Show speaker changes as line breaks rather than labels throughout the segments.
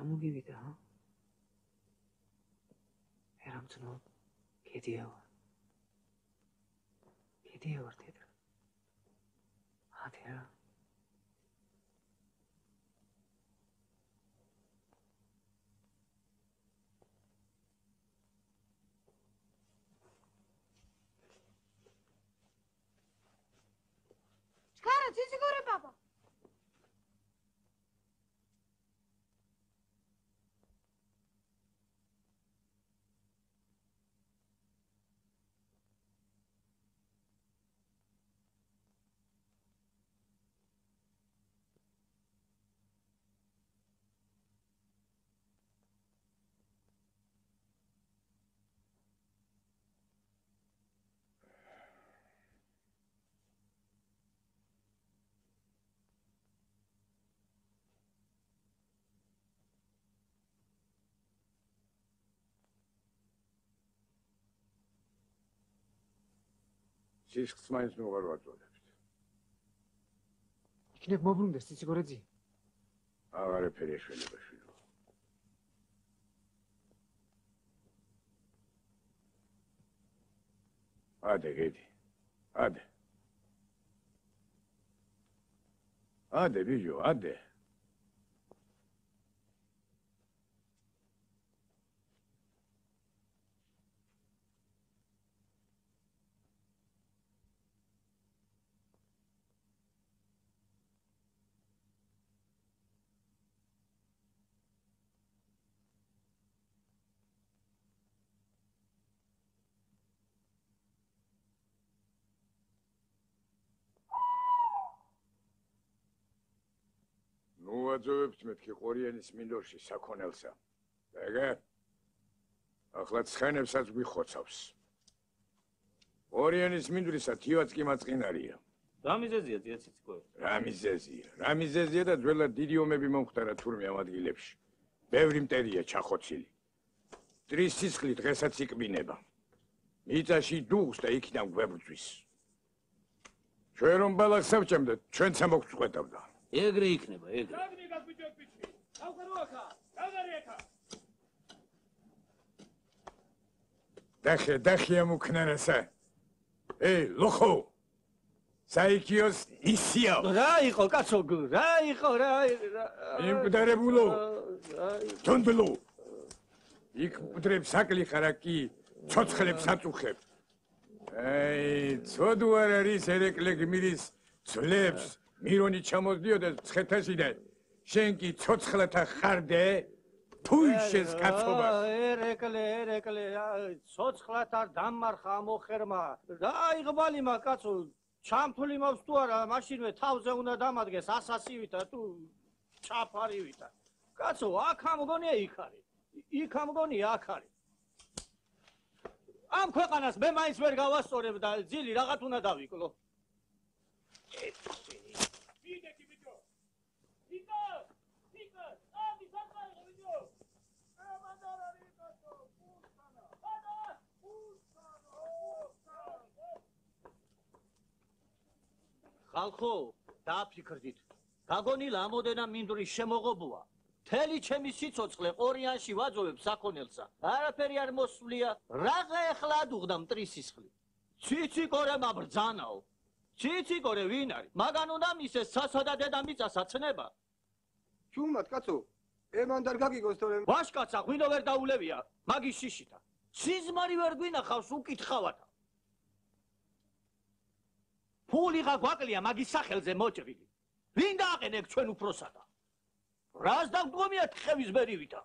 암흑입니다.
사람처럼 개디어 개디어 어때들 아들 Çıkar, sizi görün baba.
სისხლს მაინც ნუ ვარ ვაწოდებთ.
იქნებ მოbrunდეს ციციგორეძი?
აღარაფერი შეიძლება შვილო. ადე გედი. ადე. ადე ბიჭო, ადე. ვაძოვებთ მეთქი ყორიანის მინდორში საქონელსა. ეგე? ახლა ცხენებსაც გვიხოცავს. ყორიანის მინდვრისა თივაც კი მაწყინარია.
რა მიზეზია ძიაციციკო?
რა მიზეზია? რა მიზეზია და ძველად დიდი ომები მომხდარა თურმე ამ ადგილებში. ბევრი მტერია ჩახოცილი. ტრის სისხლი დღესაც იკბინება. მიწაში დუღს და იქიდან გვებრძვის. ჩვენ რომ ბალახს ავჭამდეთ, ჩვენც ამოგწყვეტავდა.
ეგრე იქნება, ეგრე.
დახე, დახე ამუქნარასა. ეი, ლოხო. საიქიოს ისიო.
რა იყო, კაცო, რა იყო, რა იყო.
იმკვდარებულო. თონბლო. იქ მკვდრებ საკლი ხარაკი, ცოცხლებს აწუხებ. აი, ცოდუ არ არის ერეკლე გმირის ძლებს. მირონი ჩამოდიოდა ცხეთასიდან. შენ კი ცოცხლათა ხარდე? თუიშეს კაცობა.
ერეკლე, ერეკლე, ცოცხლათ არ დამარხა მოხერმა. რა იღბალი მა კაცო, ჩამთული მაქვს თუ არა, მაშინვე თავზე უნდა დამადგეს ასასივითა თუ ჩაფარივითა. კაცო, აქ ამგონია იქ არის. იქ ამგონია აქ არის. ამ ქვეყანას მე მაინც ვერ გავასწორებ და ძილი რაღაც უნდა დავიკლო. ხალხო, დააფიქრდით. გაგონილა ამოდენა მინდვრის შემოღობოა. თელი ჩემი სიცოცხლე ყორიანში ვაძოვებ საქონელსა. არაფერი არ მოსვლია. რაღა ეხლა ადუღდა მტრისისხლი. ციციკორე მაბრძანაო. ციციკორე ვინ არის? მაგან უნდა მისეს სასა და დედამიწასა ცნება.
ჩუმად კაცო, ემანდარ გაგიგოს თორე.
ვაშკაცა, ღვინო ვერ დაულევია, მაგის შიშითა. სიზმარი ვერ გვინახავს უკითხავათა. ფულიღა გვაკლია მაგის სახელზე მოჭრილი. ვინ დააყენე ჩვენ უფროსადა? რას დაგდგომია თხევის ბერივითა?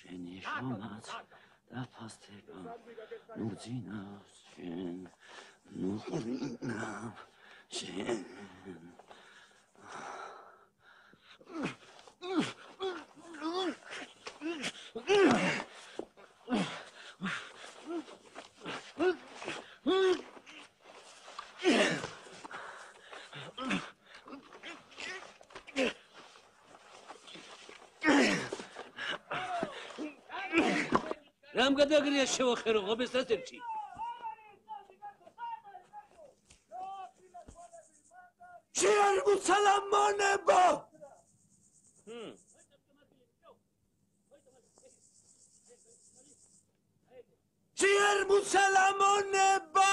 შენი შომაც დაფასდება ნუძინავს შენ რამ
გადაგრია შევახერო ღობეს ასერჩი ღობესთან ერთი.
შეარგუ სალამონება
ჰმ.
შეარგუ სალამონება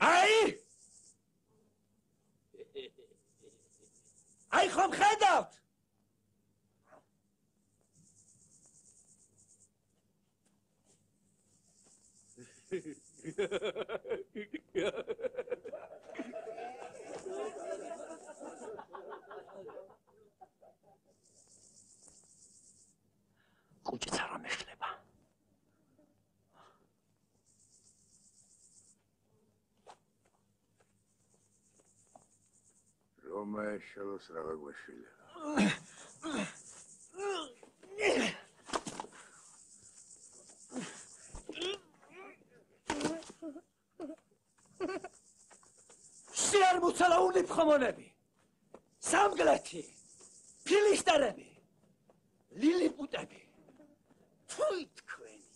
აი აი ხომ ხედავთ კუჭიც არ ამეხლება
რომა შელოს რაღა გვაშვილება
შეარ მოცალა უნიფხომონები სამგლეთი ფილისტერები ლილიპუტები. თუი თქვენი.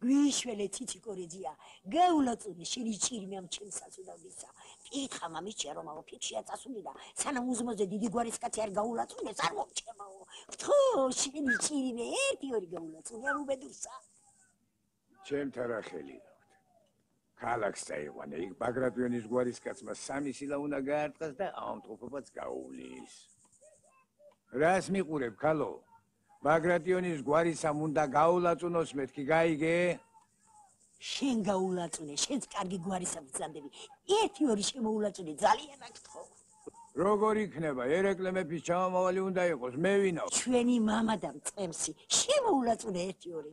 გვიშველე ციციკორიძია გეულაწუნე შენი ჭირმე ამ ჩემსას უდავლისა პითხა მამიჩია რომ აუ ფიქშია წასული და სანამ უზმოზე დიდი გვარის კაცი არ გაულაწუნე წარმომჩემაო თუ შენი ჭირმე ერთი ორი გაულაწუნე არ უბედურსა
ხელი გაქვთ ქალაქს წაიყვანე. იქ ბაგრატიონის გვარის კაცმა სამი სილა უნდა გაარტყას და ამტყოფობაც გაუვლის რას მიყურებ ქალო? ბაგრატიონის გვარისამ უნდა გაულაწუნოს მეთქი გაიგე.
შენ გაულაწუნე შენც კარგი გვარისა ბრძანდები ერთი ორი შემოულაწუნე ძალიან აკითხო
როგორ იქნება? ერეკლე მეფის ჩამომავალი უნდა იყოს მე ვინო
ჩვენი მამა და მწემსი შემოულაწუნე ერთი ორი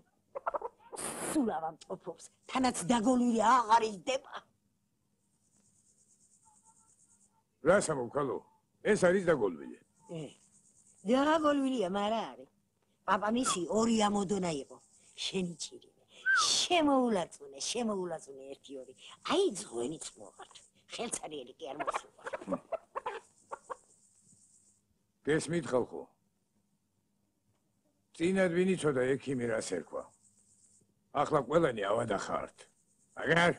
სულავამ ტოფობს თანაც დაგოლული აღარ იძდება
რა სამო ქალო ეს არის დაგოლვილი
დაგოლულია მარა არის პაპა მისი ორი ამოდონა იყო შენი ჭირი შემოულაწუნე, შემოულაწუნე ერთი ორი. აი ძღვენიც მოყართ. ხელცარიელი კი არ მოსულა.
გესმით ხალხო? წინად ვინი ცოდა ექიმი რას ერქვა? ახლა ყველანი ავადახართ. აგარ?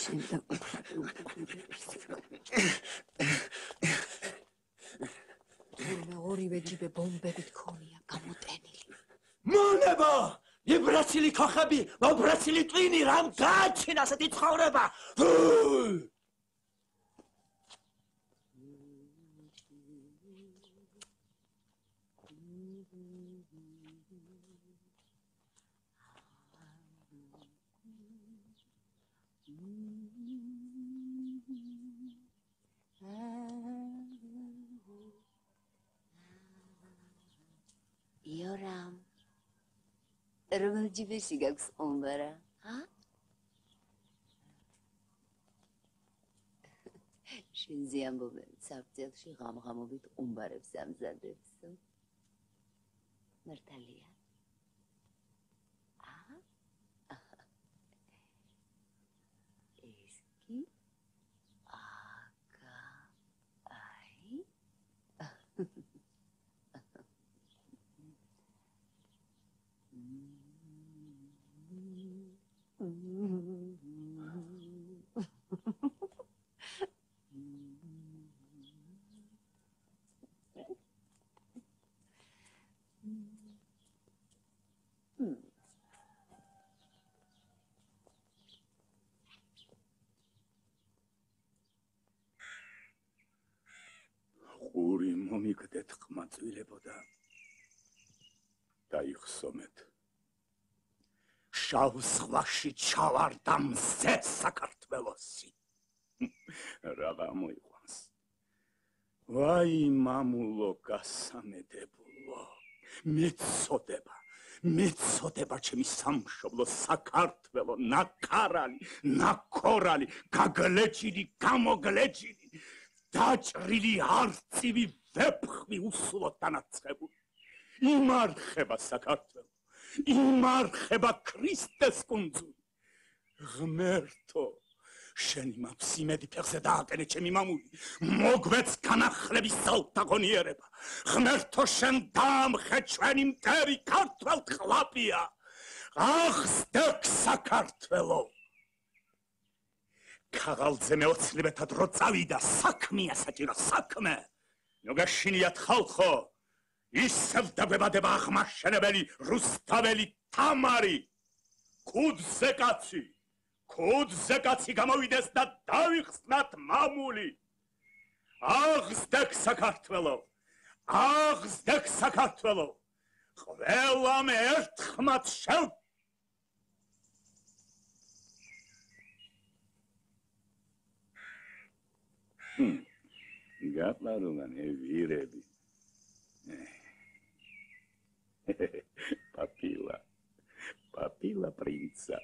შენ და ორივე ჯიბე ბომბებით ქონია გამოტენილი.
მონება! იბრაცილი ხახები, მობრაცილი ტვინი, რამ გააჩინა ასეთი ცხოვრება?
იორამ რომელ ჯიბეში გაქვს ომბარა ა შენზე ამბობენ საფცელში ღამღამობით ომბარებს ამზადებს მართალია
მომიგდეთ ყმაწვილებოდა დაიხსომეთ. შავ ზღვაში ჩავარდა მზე საქართველოსი რაღა მოიყვანს ვაი მამულო გასამედებულო. მეცოდება მეცოდება ჩემი სამშობლო საქართველო ნაკარალი ნაკორალი გაგლეჭილი გამოგლეჭილი დაჭრილი არწივი ვეფხვი უსულო დანაცხებული იმარხება საქართველო იმარხება ქრისტეს კუნძული. ღმერთო, შენი მაქვს იმედი ფეხზე დააკენე ჩემი მამული. მოგვეც განახლების საუთაგონიერება. ღმერთო, შენ დამხე ჩვენი მტერი ქართულ ხლაპია. ახსდაკ საქართველო. ქაღალდზე მეოცნებეთად რო წავიდა საქმეა საჭირო საქმე. ნუ გაშინიათ ხალხო. ისევ დაბებადება აღმაშენებელი რუსთაველი თამარი. კუდზე კაცი. კუდზე კაცი გამოვიდეს და დაიხსნათ მამული. აღსდაკ საქართველო. აღსდაკ საქართველო. ყველამ ერთხმად შევ
Gaplarungan evirebi. É é é. Papila. Papila princa.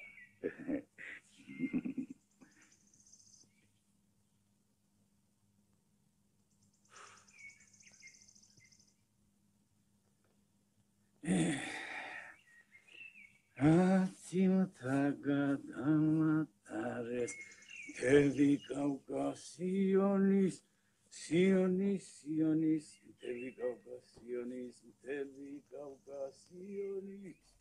Atimtagadamatare, Devi Caucasionis, თელი კავკასიონის სიონის სიონის თელი კავკასიონის თელი კავკასიონის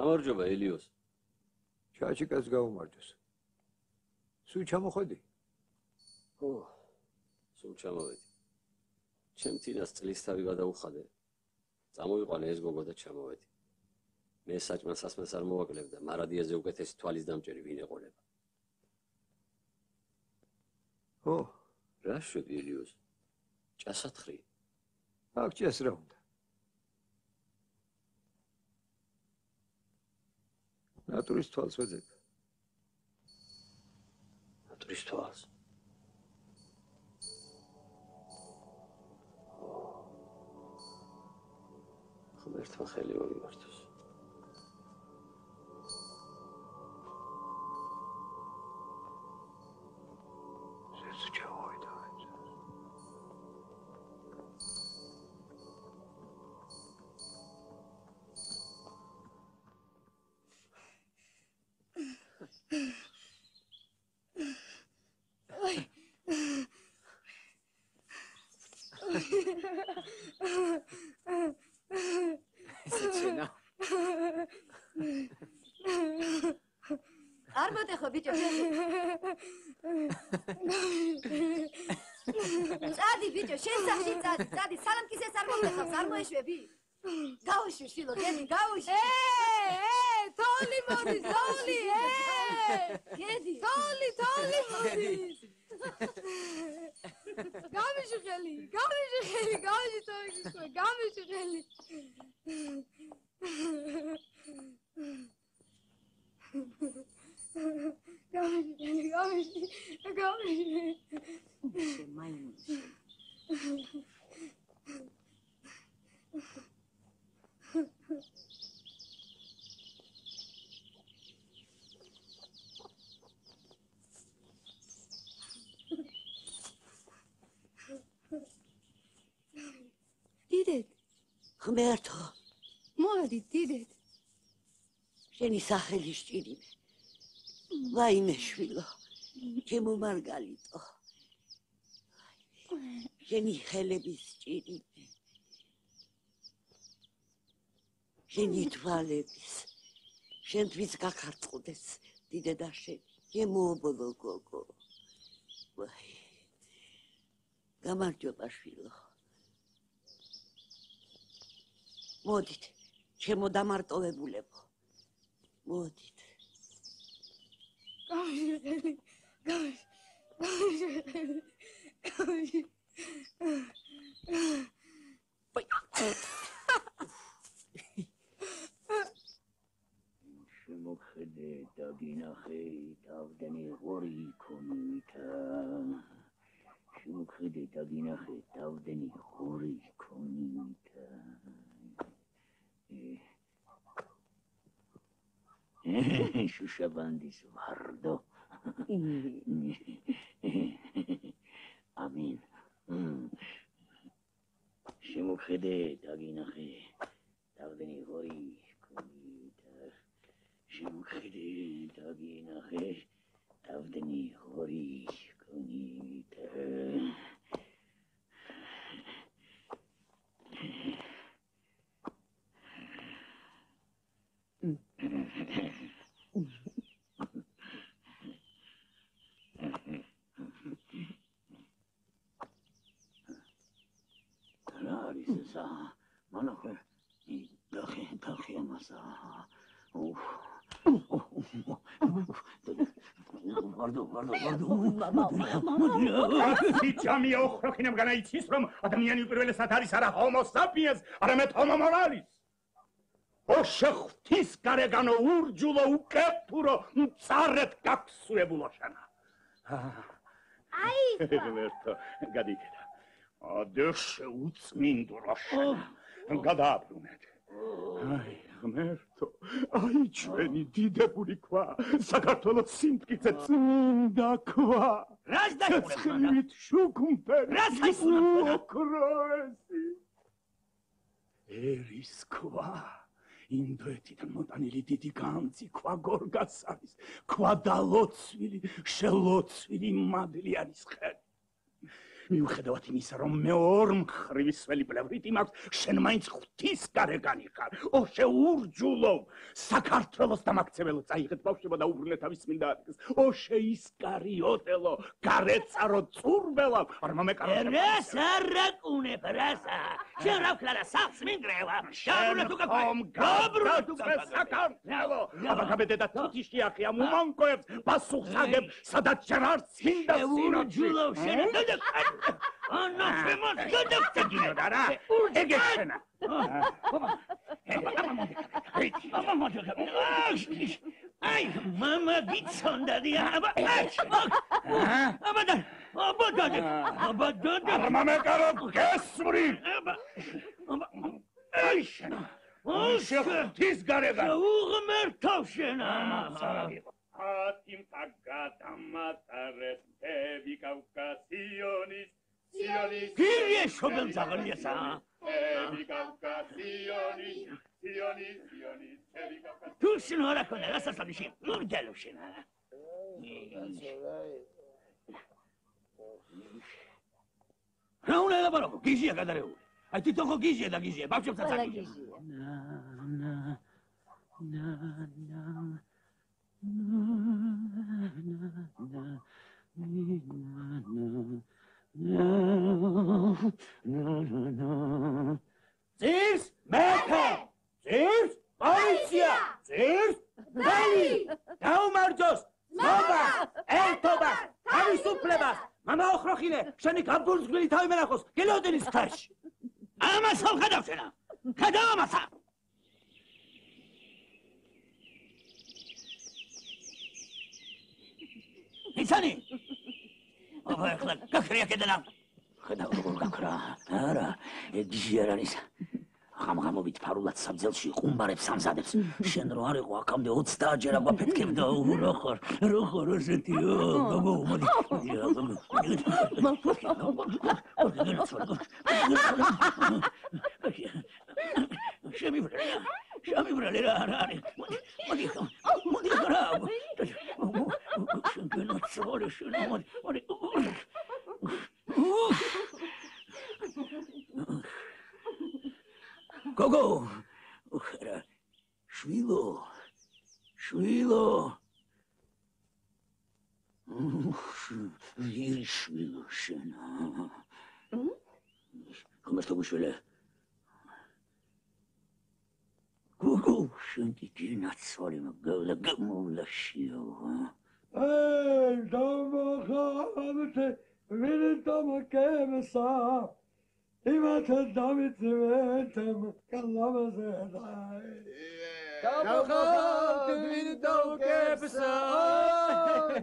გამარჯობა ელიოს.
ჩაჩიკას გაუმარჯოს. სულ ჩამოხედი?
ო, სულ ჩამოვედი. ჩემ თინას წლის თავი გადაუხადე. წამოიყვანე ეს გოგო და ჩამოვედი. მე საჭმელს ასმელს არ მოვაკლებდა, მარადიაზე უკეთესი თვალის დამჭერი ვინ ეყოლება.
ო,
რა შვები ელიოს? ჭასათხრი.
აქ ჭეს რა უნდა? ნატურის თვალს ვეძებ.
ნატურის თვალს. ხმერთმა ხელი მოიმართოს.
არ წადი ბიჭო შენ სახში წადი წადი სალამკისეს არ მოტეხავს არ მოეშვები გაუშვი შილო გენი გაუშვი
ე ე თოლი მოდის თოლი ე
გედი
თოლი თოლი მოდის. გამიში ხელი გამიში ხელი გამიში თოლი გამიში ხელი გამიში გამიში გამიში
შე მაიმუნში
დიდეთ,
ღმერთო,
მოვედით დიდეთ.
შენი სახელი შჭირიმე. ვაიმე შვილო, ჩემო მარგალიტო. შენი ხელების ჭირიმე. შენი თვალების. შენთვის გაქარწყდეს დიდე და შენი. გემოობოლო გოგო. ვაი. გამარჯობა შვილო. მოდით, ჩემო დამარტოვებულებო. მოდით.
გამიჟღერი, გამიჟ. გამიჟღერი.
შემოხედე და გინახე თავდენი ღორი ქონითა. შემოხედე და გინახე თავდენი ღორი ქონითა. შუშაბანდის ვარდო. ამინ შემოხედე და გინახე თავდენი ღორი ქონითა შემოხედე და გინახე თავდენი ღორი ქონითა რა არის ესა? მანახე დახე დახე მასა. უფ. ვარდო ვარდო ვარდო.
სიჩამი ოხროქინამ განაიცის რომ ადამიანი უპირველესად არის არა homo sapiens, არამედ homo moralis. ოშხთის გარეგანო ურჯულო უკეფურო მწარეთ გაქსუებულო შენა.
აი,
ღმერთო, გადიკეთა. ადეშ უწმინდურო შენა. გადააბრუნეთ. აი, ღმერთო, აი ჩვენი დიდებული ქვა, საქართველოს სიმტკიცე წმინდა ქვა.
რას დაიყურებ,
ცხრით შუქმფერი.
რას დაიყურებ?
ოქროესი. ერის ქვა. ინდოეთიდან მოტანილი დიდი გამძი ქვა გორგას არის. ქვა დალოცვილი, შელოცვილი მადლი არის ხელი. მიუხედავად იმისა, რომ მე ორ მხრივი სველი პლევრიტი მაქვს, შენ მაინც ღვთის გარეგანი ხარ. ო შეურჯულო, საქართველოს დამაქცეველო წაიღეთ ბავშვებო და უბრუნე თავის წმინდა ადგილს. ო შეისკარიოტელო, გარეწარო წურბელა, არ მომეკარო.
რას არაკუნებ, რასა? შენ რა ვქლა სახლს მინგრევა? გაბრუნე თუ გაბრუნე. გაბრუნე თუ
საქართველო. აბა გაბედე და თუთი შეახია მუმანკოებს, პასუხს აგებ, სადაც ჯერ არც წინდა
შეურჯულო, შენ გადაგყარ. ანა შემოს გადაგწედინო და რა ეგ ეშენა აი мама გიწონდა დია აბა აბა და აბა და აბა და
არ მომეკარო გესმრი
აბა
აი შენა ოშხთის გარეგან
უღმერთო შენა
ხატიმ ტაგატამატარეს ები კავკასიონის სიონის
ფირიე შობელძაღლიასა
ები კავკასიონის სიონის სიონის ები კავკასიონის.
თუ შენ რა ქონა რა სასამიში მდელო შენ არა რა უნდა ელაპარაკო? გიზია გადარეული. აი თვითონ ხო გიზია და გიზია ბავშვებსაც არ
გიზია
ნა ნა ნა ნა
ძირს მეფე ძირს პოლიცია ძირს ბელი დაუმარჯოს მობა ერთობა თავისუფლებას მამა ოხროხინე შენი გაბგურზგული თავი მენახოს გელოდენის ხარში ამას ხომ გადავშენა გადავამასა იცანი? აბა ახლა გაქრია კიდენა
ხედავ როგორ გაქრა? არა ეგ ჯერ არის. ღამღამობით ფარულად საბძელში ყუმბარებს ამზადებს შენ რო არ იყო აქამდე 30 ჯერ აგვაფეთქებდა რა ხარ რა ხარ ასეთიო გოგო მოდი შემიბრალე შემიბრალე რა რა მოდი მოდი რა? შენ გენოცვალე შენ მოდი მოდი. გოგო ხერა შვილო შვილო. ვირი შვილო შენა. ხომერტო გუშველე გოგო შენ დიდი ნაცვალი მაგალა გამოლაშიო
ey damaghamte vin damakemsa იმათ დავიწვეთემ კალავაზედა
გავხავთ ვინ დავკებსა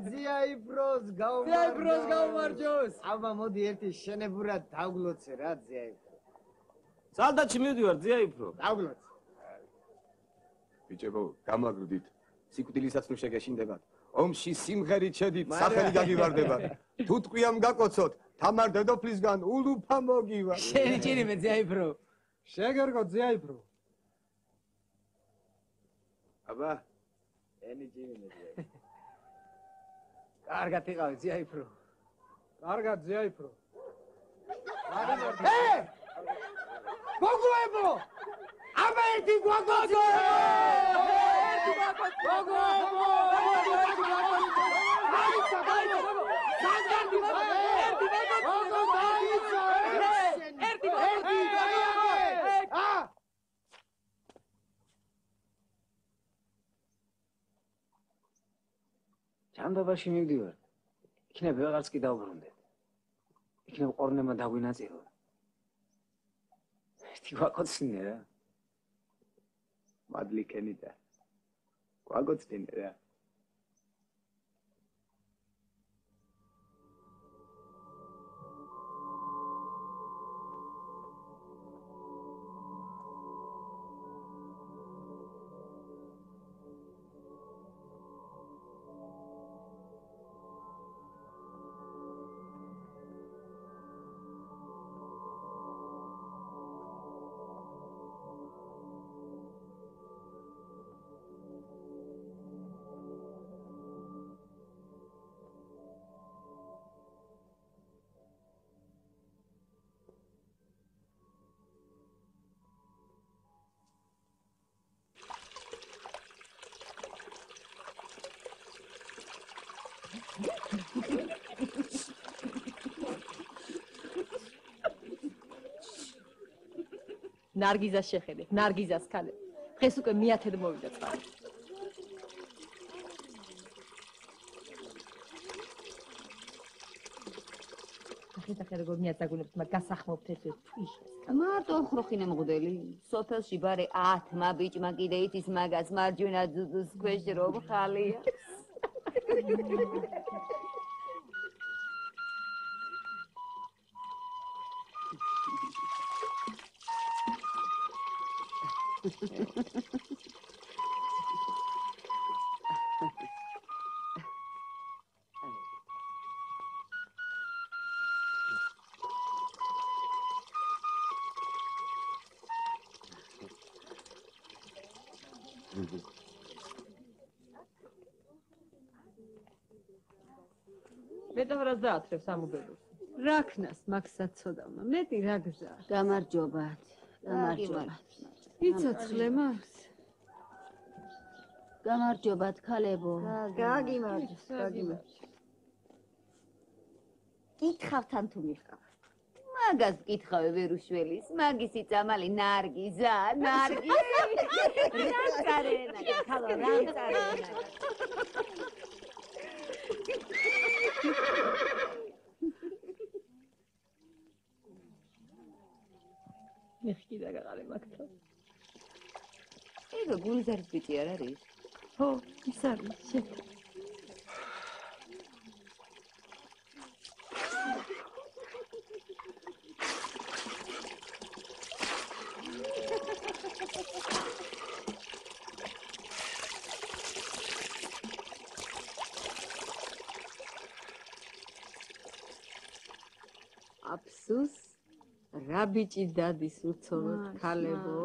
ძიაი ბროს გავმარჯოს ძიაი ბროს გავმარჯოს აბა მოდი ერთი შენებურად დავგლოცე რა ძიაი
სალდაჩი მივდივარ ძიაი ბრო.
დავგლოცე ბიჭებო გამაგრდით. სიკვდილისაც ნუ შეგეშინდებათ. ომში სიმღერით შედით სახელი გაგივარდება თუ ტყვიამ გაკოცოთ თამარ დედოფლისგან ულუფა მოგივა.
შენი ჭირიმე ძიაიფრო
შეგერგო ძიაიფრო აბა ენი ჭირიმე ძიაიფრო
კარგად იყავი ძიაიფრო
კარგად ძიაიფრო
ე გოგოებო აბა ერთი გოგოძე ერთი გოგოებო
ჯანდაბაში მივდივარ. იქნებ ვეღარც კი დავბრუნდე. იქნებ ყორნემა დაგვინაწილო. ერთი გვაკოცინე რა.
მადლი კენიდა. გვაკოცინე რა.
ნარგიზას შეხედე, ნარგიზას ქალე. დღეს უკვე მეათედ მოვიდა წყალი. ხედა ხედა როგორ მიაწაგუნებს მაგ გასახმობთ ეს ფიშეს.
მარტო ხროხინე მღდელი. სოფელში ბარე 10 ბიჭმა კიდე იცის მაგას მარჯვენა ძუძუს ქვეშ რომ ხალია.
მეტავრას დაათრევს ამუბედოს.
რაქნას მაგსაც ცოდავმა. მეტი რა გზა.
გამარჯობათ. გამარჯობათ.
იცოცხლე მას.
გამარჯობათ ქალებო.
გაგიმარჯოს, გაგიმარჯოს.
კითხავთან თუ მიხავ. მაგას კითხავე ვერუშველის, მაგისი წამალი ნარგიზა, ნარგი. რამწარენა, ქალო, რამწარენა.
მე ხკიდა გაყარე მაგთო
ეგ გულზარს ბიტი არ არის?
ხო ის არის შე
აფსუს. რა ბიჭი დადის უცოლოდ ქალებო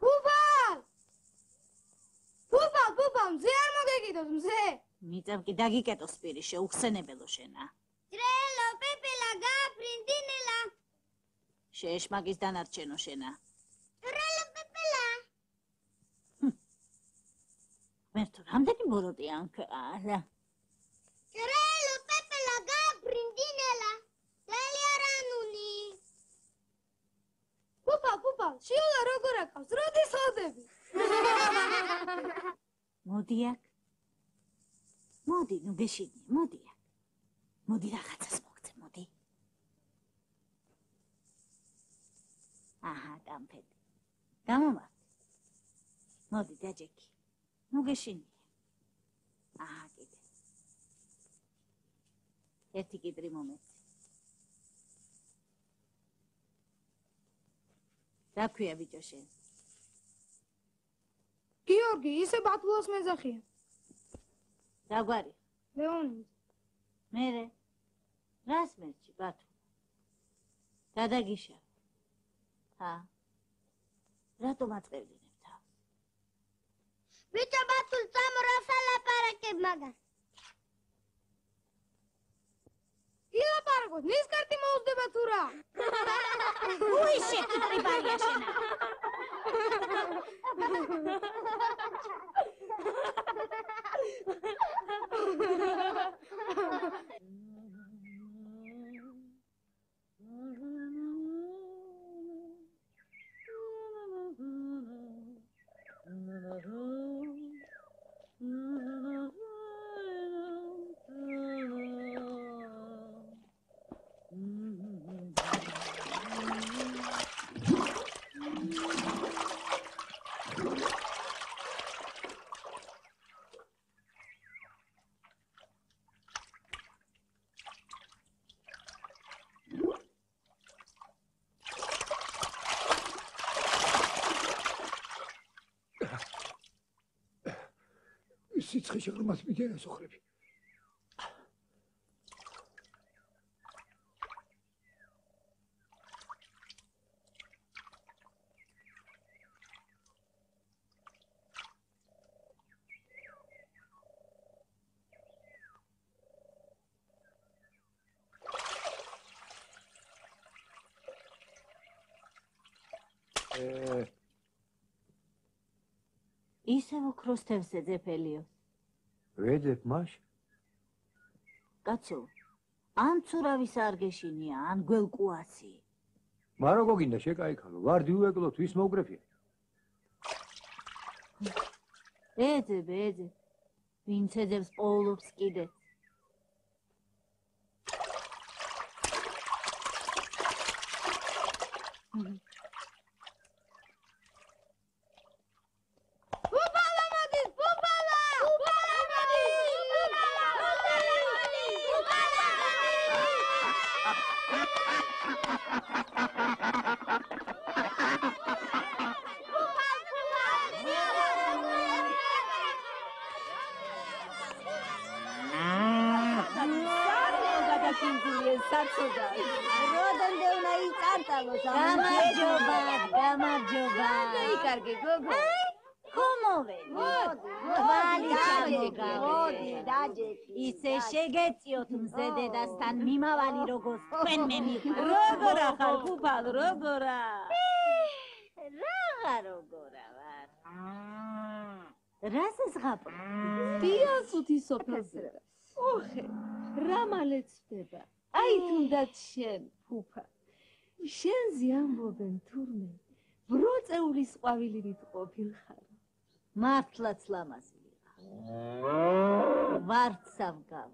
ფუფალ! ფუფალ, ფუფალ, მზე არ მოგეკიდოს, მზე!
მიწევ კი დაგიკეტო სპირი შეუხსენებელო შენა
ტრელო, პეპელა, გაფრინდინელა.
შეეშმაკის დანარჩენო შენა
ტრელო, პეპელა.
მერტო რამდენი ბოროტი ანკარა
ტრელო, პეპელა, გაფრინდინელა. ლელიარანუნი. ფუფალ, ფუფალ, შიულა როგორ აკავს? როდის ხოდები?
მოდი აქ მოდი ნუ გეშინი მოდი. აქ მოდი რაღაცას მოგცე მოდი. აჰა გამფედი. გამომართ. მოდი დაჯექი. ნუ გეშინი. აჰა კიდე. ერთი კიდრი მომეცი. რა ქვია ბიჭო შენ?
გიორგი, ისე ბათულას მეძახია.
რა გვარი
ლეონი.
მერე. რას მერჩი ბათუ გადაგიშა ჰა რატომ აწევდინებ თავს
ბიჭო ბათულ წამორას ალაპარაკებ მაგას. Ia parago, nizkartimo uzdebat
ura. Oi zure
tripari echena. მიდიან სოხრები.
ე
ისევ ოქროს თევზე ძეფელიო
ვეძებ მაშ?
კაცო ან ცურავის არ გეშინია ან გველკუაცი.
მარო გოგინდა შეკაიქალო ვარდი უეკლო თვის მოგრეფია
ეძებ ეძებ ვინც ეძებს პოულობს კიდე
ფუფალა მოდის, ფუფალა! ფუფალა მოდის! ფუფალა
საცოდა როდემდე უნდა იწარტალოს
გამარჯობა გამარჯობა
აი კარგი გოგო
ხომო გამოვედი.
მოდი,
ვალი
მოდი,
ჩაგეკა.
მოდი,
დაჯექი. ისე შეგეწიოთ მზე დედასთან მიმავალი როგორც თქვენ მე მიყვართ.
როგორა ხარ ფუფალ როგორა
რაღა როგორა ვარ. რას ზღაპ?
დიასუთი სოფელზე. ოხე, რა მალეცდება? აი თუნდაც შენ, ფუფა. შენზე ამბობენ თურმე. ბროწეულის ყვავილით ყოფილხარ.
მართლაც ლამაზი ვარცავგავ.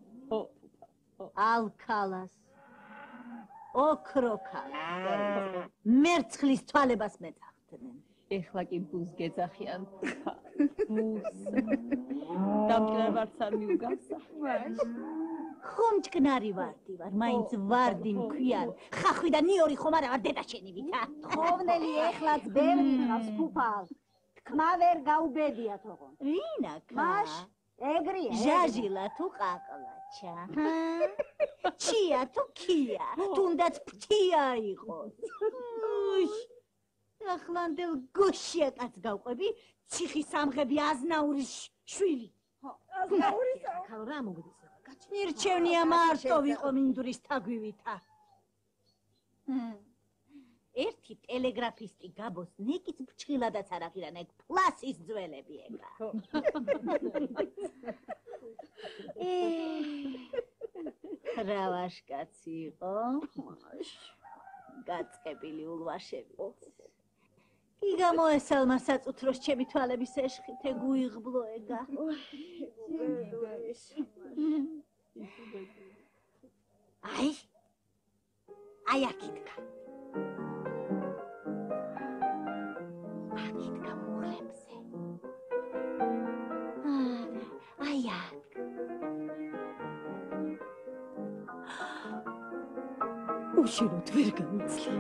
ალკალას. ოქროკალ. მერცხლის თვალებას მეწახდნენ.
ეხლა კი ბუს გეძახიან. ბუს. დამჭერ ვარც არ მიუგავსა.
ხომ ჭკნარი ვარდი ვარ, მაინც ვარდი მქვიან. ხახვი და ნიორი ხომ არა ვარ დედა შენი ვითა.
ხოვნელი ეხლაც ბევრი ყავს ფუფალ. თქმა ვერ გაუბედია თოღონ.
ρίნა კა?
მაშ ეგრია.
ჟაჟილა თუ ყაყლაჩა. ჩია თუ ქია, თუნდაც ფთია იყოს. ახლანდელ გოშია კაც გავყვები, ციხის სამღები აზნაურის შვილი.
აზნაურის?
ხალ რა მოგდის? მირჩევნია მარტო ვიყო მინდურის თაგვივითა. ერთი ტელეგრაფისტი გაბოს ნეკიც ფჩხილადაც არ აღირან ეგ ფლასის ძველები ეგა. რა ვაშკაცი იყო? გაწყებილი ულვაშები. კი გამოესალმა საწუთროს ჩემი თვალების ეშხით ეგუიღბლო ეგა. აი აი აქითკა აქითკა
უშინოთ ვერ გამიცლი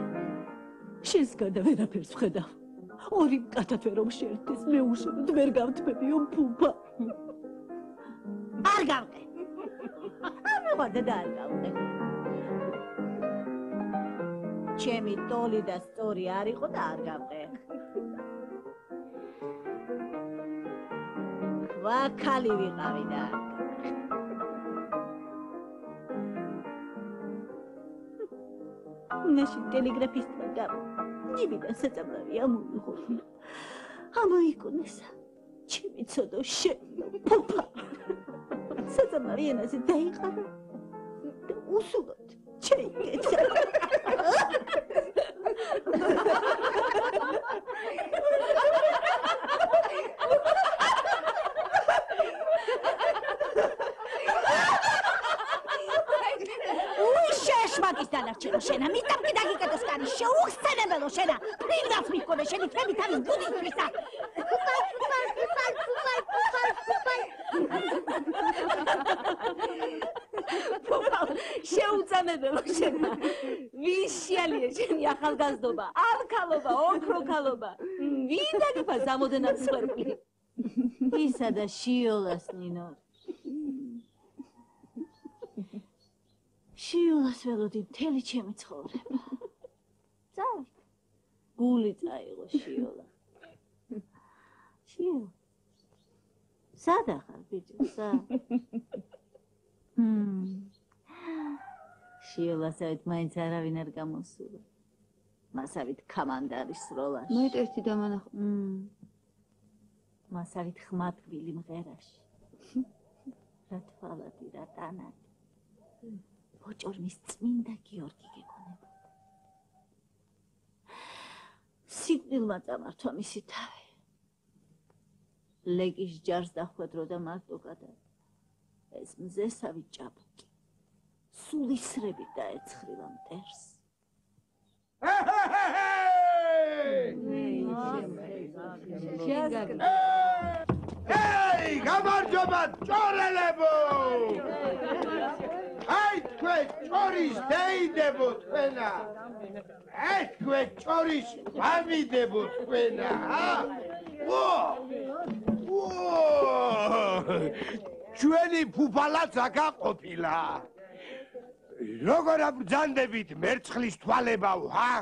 შენს გარდა ვერაფერს ვხედავ ორი მკათად ვერ რომ შეერთდეს მე უშინოთ ვერ გავთმებიო ფუფა
არ გავყე ამოღადა და არ გავყე ჩემი ტოლი და სწორი არ იყო და არ გავყე ვაკალი ვიყავი და არ ნაში ტელეგრაფისტმა გამ ნიბიდან საწამლავი ამოიღო ამოიკუნესა ჩემი ცოდო შენ პუპა საწამლავი ენაზე დაიყარა და უსულოდ ჩაიგეცა უშეშმაკის დანარჩენო შენა მისამ კი დაგიკეტოს კარი შეუხსენებელო შენა ფრინდაც მიქონე შენი თემი თავის ბუდისტრისა
შეუწამებელო შენა ვიშიალია შენი ახალგაზრდობა ოქროქალობა ვინ დაგიფას ამოდენად სვერპლი
ისა და შიოლას ნინო. შიოლას ველოდი მთელი ჩემი ცხოვრება. წავ. გული წაიღო შიოლა შიო სადა ხარ ბიჭო სა. მმ შიოლასავით მაინც არავინ არ გამოსულა მასავით კამანდარის როლაში.
მე ერთი დამანახ
მმ. მასავით ხმატბილი მღერაში. რა თვალადი რა ტანადი ბოჭორმის წმინდა გიორგი გეკონებოდა სიკვდილმა წამართვა მისი თავი. ლეგის ჯარს დახვედრო და მარტო გადა ეს მზესავი ჭაბუკი სულისრები დაეცხრილა მტერს
ეი, გამარჯობა ჭორელებო! აი თქვენ ჭორის დეიდებო თქვენა. აი თქვენ ჭორის გამიდებო თქვენა, ო! ო! ჩვენი ფუფალაც აკა ყოფილა. როგორ აბრძანდებით მერცხლის თვალებავ, ჰა?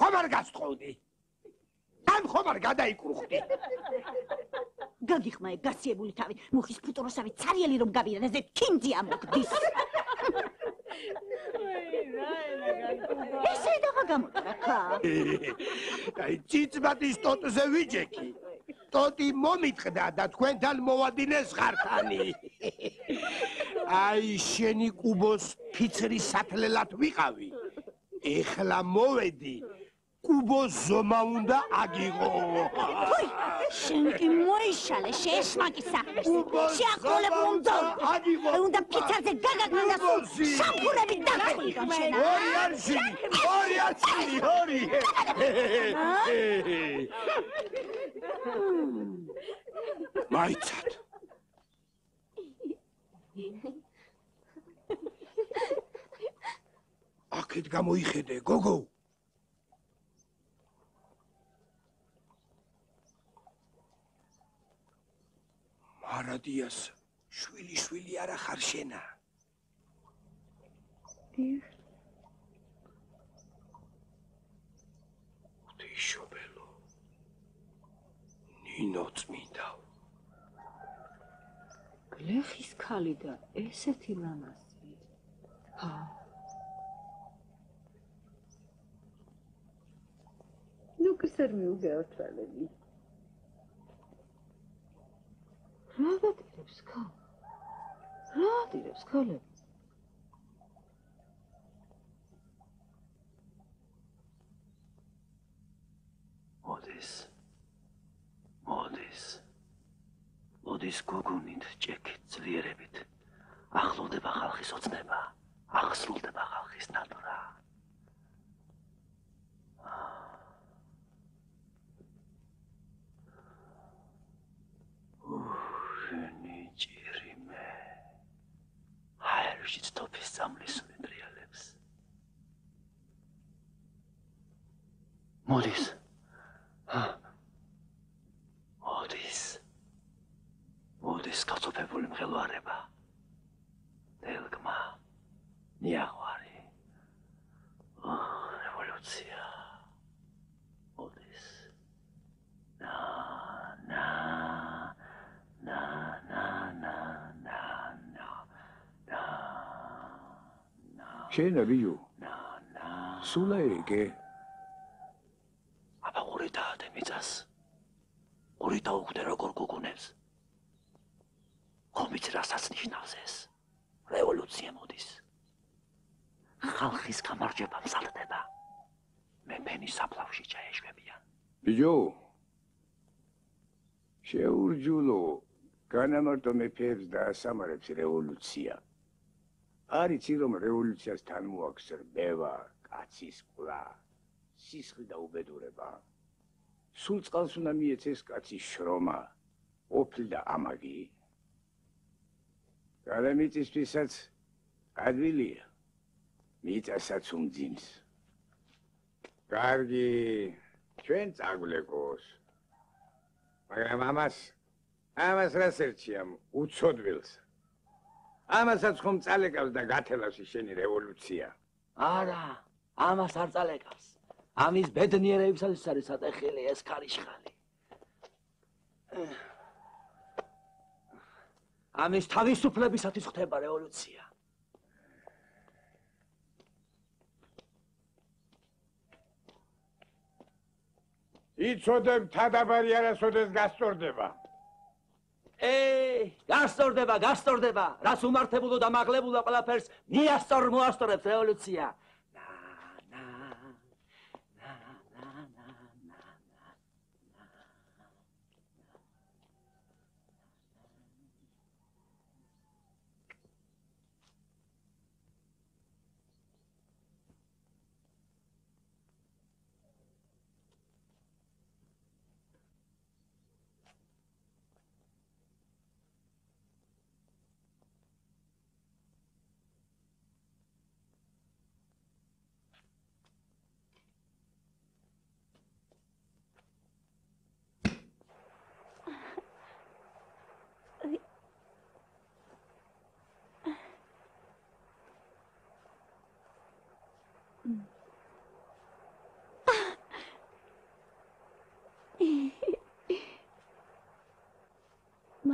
ხომ არ გასწხოვდი? თან ხომ არ გადაიკრუხდი.
გაგიხმა ეგ გაციებული თავი. მუხის ფუტუროსავი цаრიელი რომ გავიდა და კინძი ამოგდის ესე და გამოტრაკა
აი ციცბატის ტოტზე ვიჯექი. ტოტი მომიტყდა და თქვენთან მოვადინეს ხართანი აი შენი კუბოს ფიცრი საფლელად ვიყავი. ეხლა მოვედი კუბოს ზომა უნდა აგიღო.
თუი შენ კი მოიშალე შეშმაკი საქმეს შეაყოლებ უნდა უნდა ფიცარზე გაგაგნა და შამფურები დახვიდო შენ
ორი არში ორი არში ორი. მაიცად აქეთ გამოიხედე გოგო! მარადიას შვილი შვილი არა ხარ შენა
დიახ.
ღვთისმშობელო ნინო წმინდა
გლეხის ქალი და ესეთი ლამაზი ჰა ნუ კისერ მიუგეოთვალები რა დადირებს ქა? რა დადირებს ქალები?
მოდის. მოდის. მოდის გოგუნით, ჭექით, ძლიერებით. ახლოვდება ხალხის ოცნება. აღსრულდება ხალხის ნატვრა. აერშიც თოფის სამლის მეტრიალებს. მოდის. მოდის. მოდის კაცოფებული მღელვარება. დელგმა. ნიაღვარი. რევოლუცია. მოდის. ნა ნა ნა ნა ნა
შენ რიო? სულა ეკე.
აბა ორი დაადე მიწას. ორი დაუხდე როგორ გოგონებს. ხომიც რასაც ნიშნავს ეს? რევოლუცია მოდის. ხალხის გამარჯვება მსალდება. მე ფენი საფლავში ჩაეშვებიან.
ბიჯო. შეურჯულო განამარტო მეფეებს და ასამარებს რევოლუცია. არიცი რომ რევოლუციას თან მოაქვს რბევა, კაცის ყლა, სისხლი და უბედურება. სულ წყალს უნდა მიეცეს კაცის შრომა, ოფლი და ამაგი. გადამიწისთვისაც ადვილია. მიწასაც უმძიმს. კარგი, ჩვენ წაგვლეკოს. მაგრამ ამას ამას რას ერჩიამ უცოდვილს? ამასაც ხომ წალეკავს და გათელავს შენი რევოლუცია.
არა, ამას არ წალეკავს. ამის ბედნიერებისაც არის სატეხილი ეს ქარიშხალი. ამის თავისუფლებისათვის ხდება რევოლუცია.
იცოდებ თადაბარი არასოდეს გასწორდება.
ე, გასწორდება, გასწორდება. რას უმართებულო და მაღლებულო ყველაფერს მიასწორ მოასწორებს რევოლუცია.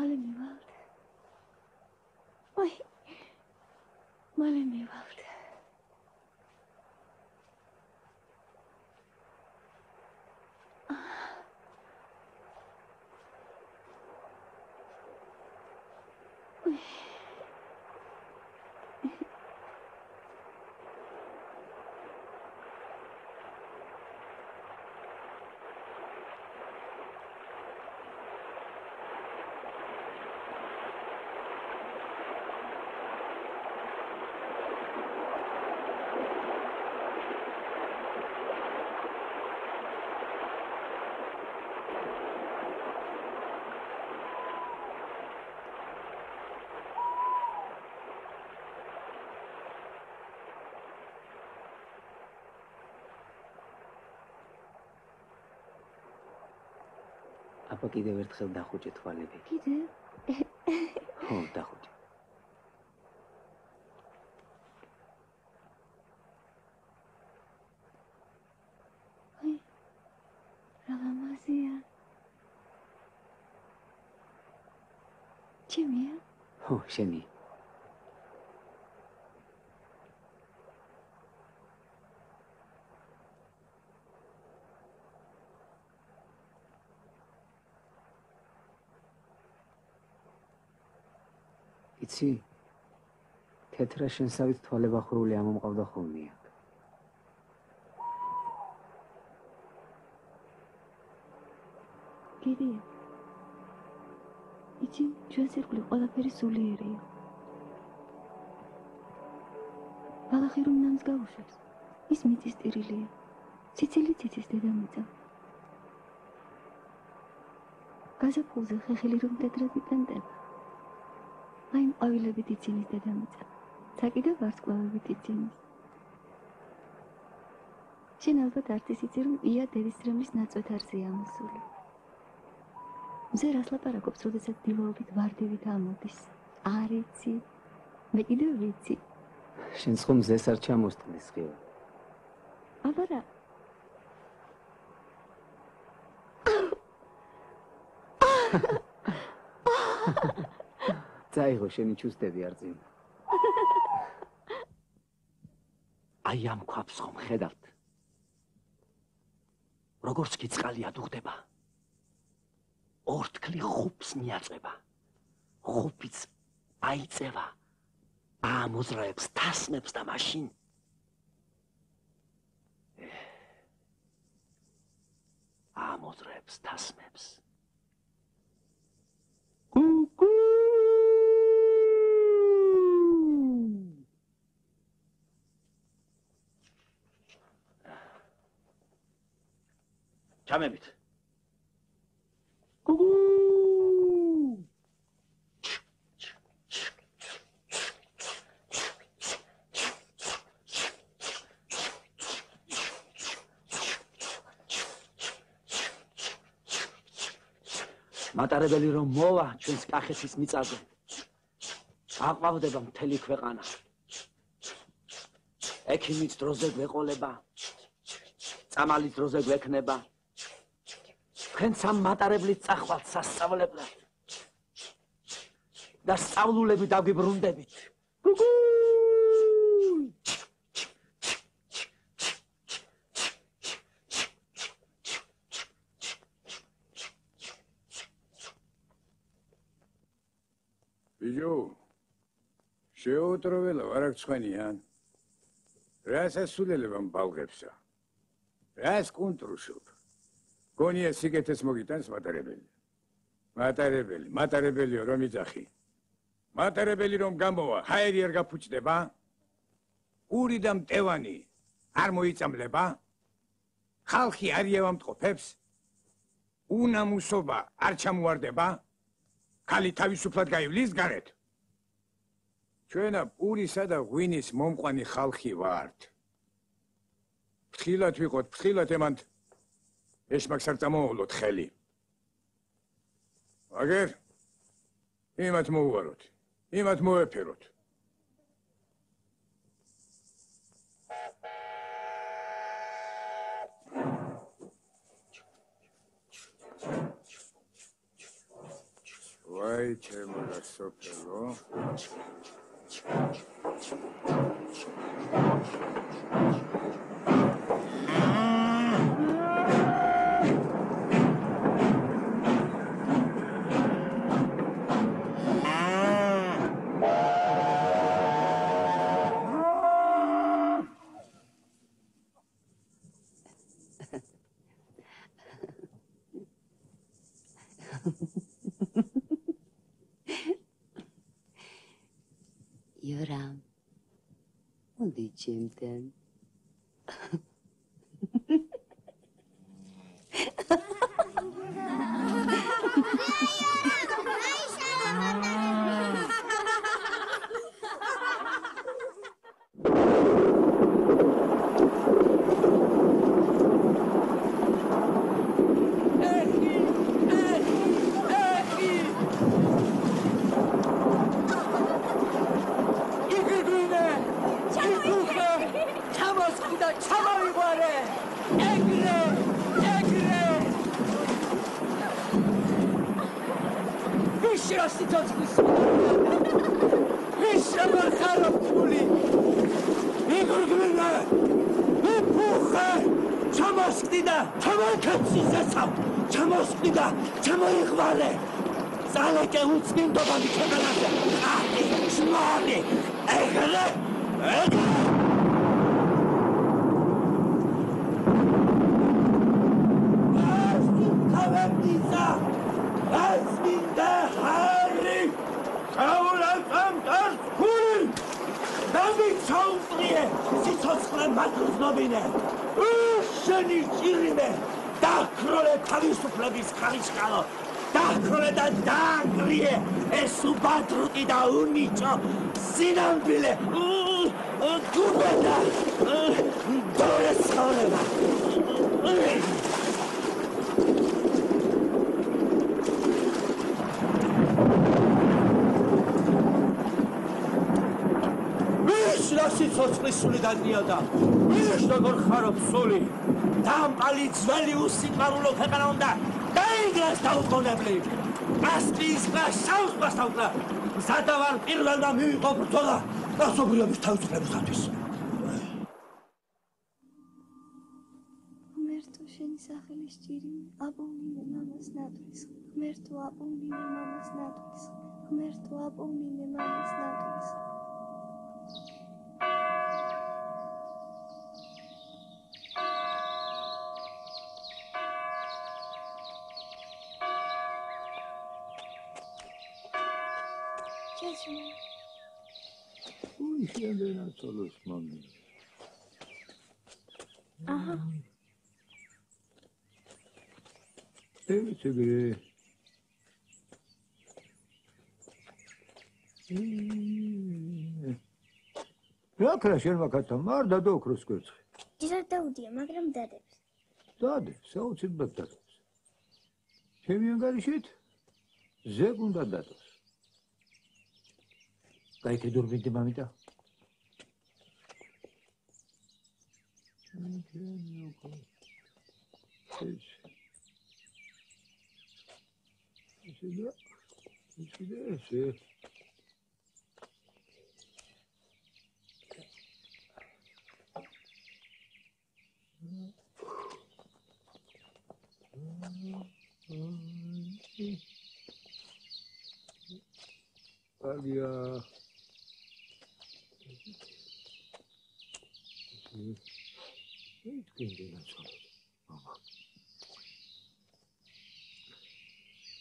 Malemi Walter. Why, Malemi Walter.
აბა კიდევ ერთხელ დახუჭე თვალები.
კიდე?
ხო, დახუჭე.
აი. რა ლამაზია. ჩემია?
ხო, შენი. იცი? თეთრა შენსავით თვალებახურული ამომყავდა ხოლმე აქ.
კიდია. იცი, ჩვენს ირგვლივ ყველაფერი სულიერია. ბალახი რომ ნამს გაუშვებს, ის მიწის ტირილია. ციცილი ციცის დედამიწა. გაზაფხულზე ხეხილი რომ თეთრები პენტება. აი ყვავილებით იცინის დედამიწა. საკიდე ვარსკვლავებით იცინის. შენ ალბათ არც ისიცი რომ ია დევისრემლის ნაწვეთ არსია ამოსული. მზე რას ლაპარაკობს, როდესაც დილაობით ვარდივით ამოდის? არ იცი. მე კიდევ ვიცი.
შენ ხომ ზეს არ ჩამოსტნის ხიო.
აბა რა?
წაიღო შენი ჩუსტები არ წინ. აი ამ ქვაფს ხომ ხედავთ? როგორც კი წყალი ადუღდება. ორთქლი ხუფს მიაწება. ხუფიც აიწევა. ამოძრაებს თასნებს და მაშინ ამოძრაებს თასნებს. ჩამებით. კუკუ მატარებელი რომ მოვა ჩვენს კახეთის მიწაზე. აყვავდება მთელი ქვეყანა. ექიმის დროზე გვეყოლება წამალის დროზე გვექნება თქვენ სამ მატარებლით წახვალთ სასწავლებლად და სწავლულები დაგვიბრუნდებით გუგუ
ბიჭო შეუტროველა ვარ აქ ცხენიან რას ასულელებამ ბალღებსა რას კონტრუშობ გონია სიკეთეს მოგიტანს მატარებელი. მატარებელი, მატარებელიო რომ იძახი. მატარებელი რომ გამოვა, ჰაერი არ გაფუჭდება. ური და მტევანი არ მოიწამლება. ხალხი არ იევამტყოფებს. უნამუსობა არ ჩამუარდება. ქალი თავისუფლად გაივლის გარეთ. ჩვენა პურისა და ღვინის მომყვანი ხალხი ვართ. ფრთხილად ვიყოთ, ფრთხილად ემანთ ეშმაკს არ წამოავლოთ ხელი. აგერ იმათ მოუვაროთ, იმათ მოეფეროთ. ვაი ჩემო რა სოფელო
Thank you. მოდი ჩემთან
შავს მასავდა სადავარ პირველმა მიიღო ბრძოლა ასობრიობის თავისუფლებისათვის.
ღმერთო შენი სახელის ჭირიმე აპოვნინე მამას ნატრის ღმერთო აპოვნინე მამას ნატრის ღმერთო აპოვნინე მამას ნატრის
ჩეჩმა
უი შენდენა ცოლოს მამი
აჰა
ევიცეგრე რა ქრა შენ მაგათა მარ და დოქროს კვერცხი
ჯერ დაუდია მაგრამ დადებს
დადე საოცრად დადებს ჩემი ანგარიშით ზეგ უნდა დადოს გაიქე დურბინდი მამიტა ეს ესე და ესე და ესე აგია იტკინდენა ცოლო მამა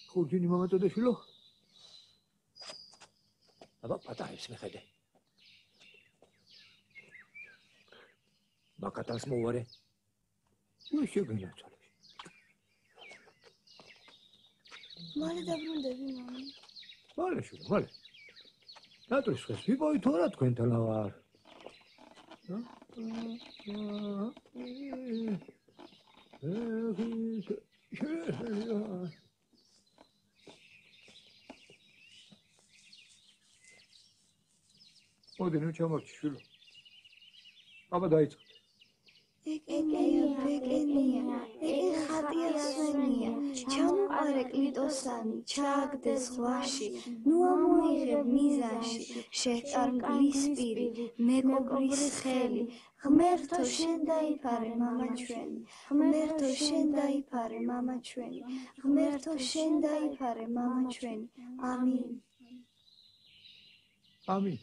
ხურჯინი მამა წოდეშილო აბა პატარებს მეხედე ბაკატას მოვარე უ შეგნა ცოლო
მალე დაბრუნდები მამი
მალე შვილო მალე ნატრის ხეს ვიპოვი თუ არა თქვენთან ვარ მოდი ნუ ჩამორჩი შვილო აბა დაიწყო
ეკეკეა ბეკენია ეკე ხატია სვენია ჩამოყარე კლიტოსანი ჩააგდეს ზღვაში ნუ ამოიღებ მიზანში შეკარგლის პირი მეკობრის ხელი ღმერთო შენ დაიფარე მამა ჩვენი ღმერთო შენ დაიფარე მამა ჩვენი ღმერთო შენ დაიფარე მამა ჩვენი ამინ.
ამინ.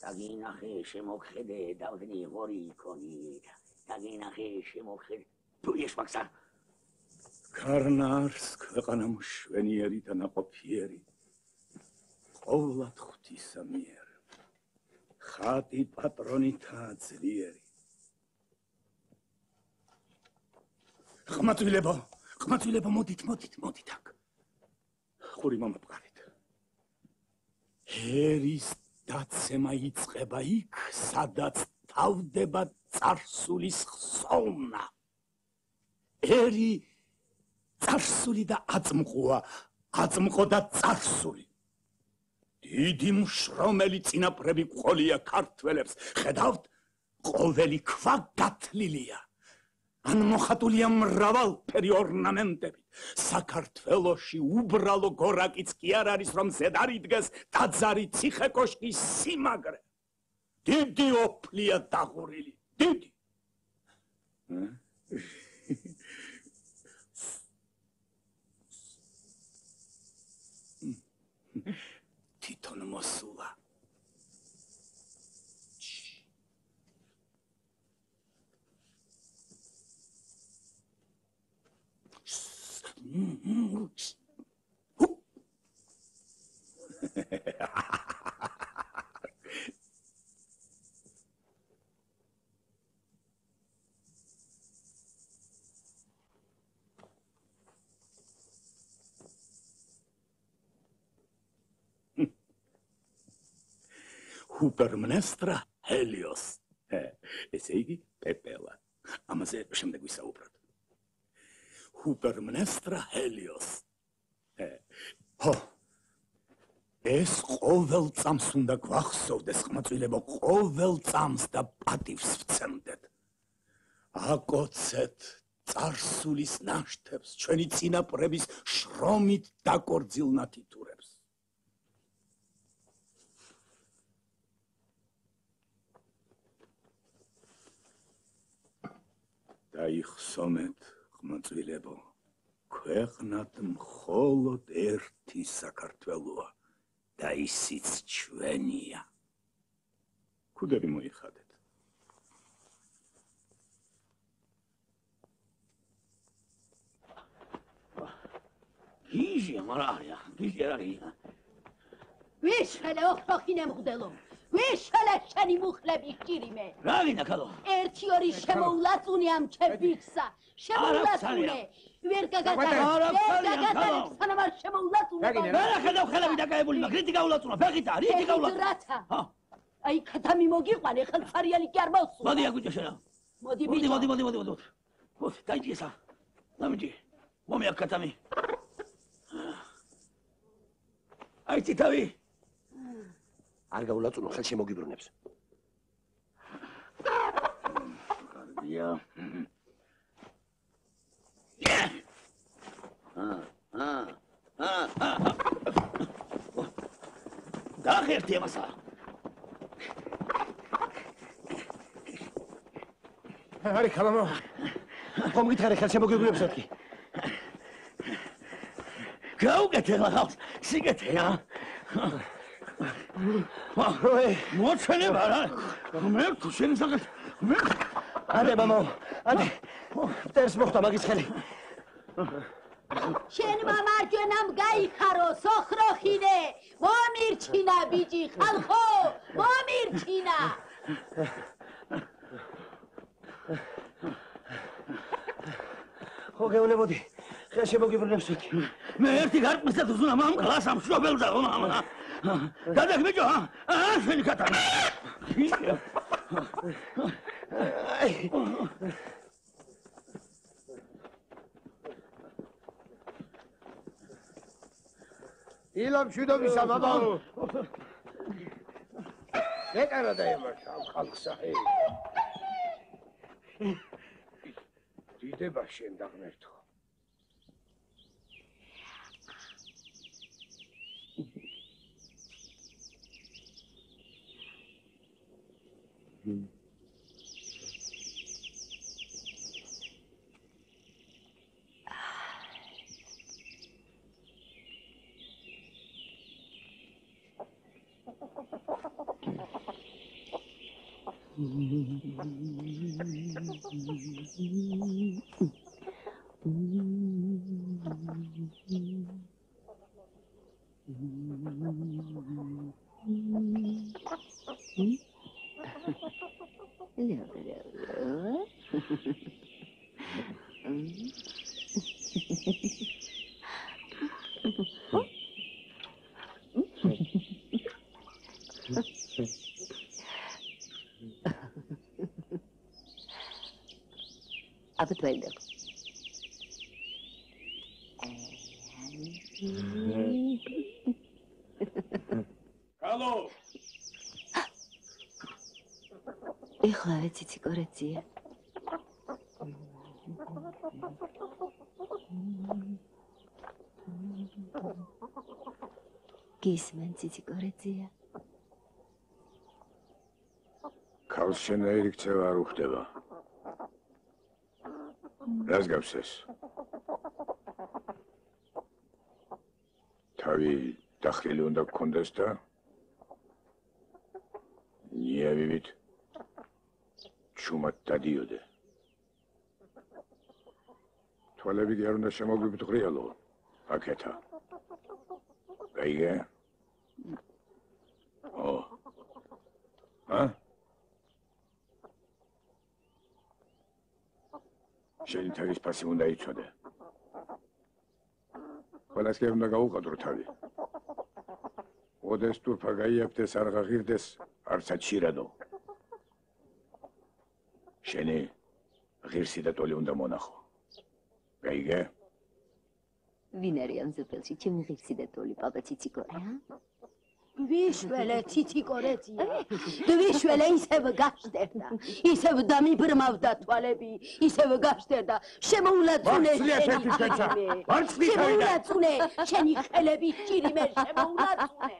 დაგინახე შემოგხედე დავდნი ღორი იქონი დაგინახე შემოგხედე თუ ეშმაკსა
კარნარს ქვეყანა მშვენიერი და ნაყოფიერი ყოვლად ღვთისა მიერ ხატი პატრონითა ძლიერი ხმაწვილებო ხმაწვილებო მოდით მოდით მოდით აქ ხური მომაპყარით. ჰერის დაცემა იწება იქ, სადაც თავდება царსულის ხსოვნა. ერი царსული და აწმყოა, აწმყო და царსული. დიდი მშრომელი წინაპრები ყოლია ქართველებს. ხედავთ, ყოველი ქვა გათლილია. ან მოხატულია მრავალფერი ორნამენტებით საქართველოში უბრალო გორაკიც კი არ არის რომ ზედარიდგეს ტაძარი ციხე კოშკი სიმაგრე. დიდი ოფლია დაღურილი. დიდი. თვითონ მოსულა. ჰუპერმნესტრა ჰელიოს. ესე იგი პეპელა. ამაზე შემდეგ ვისაუბროთ. ჰუპერმნესტრა ჰელიოს. ჰო ეს ყოველ წამს უნდა გვახსოვდეს ხმაწვილებო, ყოველ წამს და პატივს ვცემდეთ. აკოცეთ царსულის ნაშთებს, ჩვენი წინაპრების შრომით დაკორძილ ნათიტურებს. დაიხსომეთ ხმაწვილებო ქვეყნად მხოლოდ ერთი საქართველოა და ისიც ჩვენია. კუდები მოიხადეთ.
გიჟი მარია გიჟი არია
ვიშელე ოხტოხინე მღდელო ვიშალე შენი მუხლები ჭირიმე
რა გინდა ქალო?
ერთი ორი შემოულაწუნე ამ ჩემბიქსა შემოულაწუნე ვერ გაგატარე სანამ არ შემოულაწუნე
რა ხედავ ხელები დაკაებული მაგ რითი გაულაწუნა ფეხით რითი
გაულაწუნა აი ქათამი მოგიყვანე ხელცარიალი კი არ მოსულა
მოდი აგუჭა შენა.
მოდი
მოდი მოდი მოდი მოდი მოდი მოდი. დაიჭესა დამიჯი. მომი აქ ქათამი. აი ციტავი
არ გაულაწუნო ხელში მოგიბრუნებს.
კარგია. აა აა აა დაახერტი ამასა.
არი ხამამო. ხომ გითხარი ხელში მოგიბრუნებს ეთქი.
გაუკეთე რა, სიგეთეა. აი, მოჩვენება რა. მე თუ შენ საკეთ მე
არე მამო, არე. წერს მოხდა მაგის ხელი.
შენ მამარჯვენამ გაიხარო სოხროხინე. მომირჩინა ბიჭი ხალხო, მომირჩინა.
ხო გეუნებოდი. ხელში მოგიბრუნებს უთი.
მე ერთი გარკვესაც უზუნა მამ გლას ამშობელდა მამა. გადაგ ბიჭო აა შენი კატანი
ილამ შვიდობისა მამա ეკარა დაემართა ხალხსა დიდება შენ
ეხლა ეცი ციკორეცია გისმენ ციციკორეცია.
ქალს შენაირი ქცევა არ უხდება. რას გავს ეს? თავი დახილი უნდა გქონდეს და ნიავივით ჩუმად დადიოდე თვალები კი არ უნდა შემოგვიბთ ღრიალო აკეთა გაიგე ო. ა? შენი თავის ფასი უნდა იცოდე. ყველას კი უნდა გაუყადრო თავი. ოდეს თურფა გაიაფდეს არ ღაღირდეს არცაც შირადო. შენი ღირსი და ტოლი უნდა მონახო გაიგე
ვინ არის ამ ზეპელში ჩემი ღირსი და ტოლი პაპა ციციკორე ა?
გვიშველე ციციკორეცია გვიშველე ისევ გაშტერდა ისევ დამიბრმავდა თვალები ისევ გაშტერდა შემოულაწუნე შენი ხელი შემოულაწუნე შენი. ხელები ჭირიმე შემოულაწუნე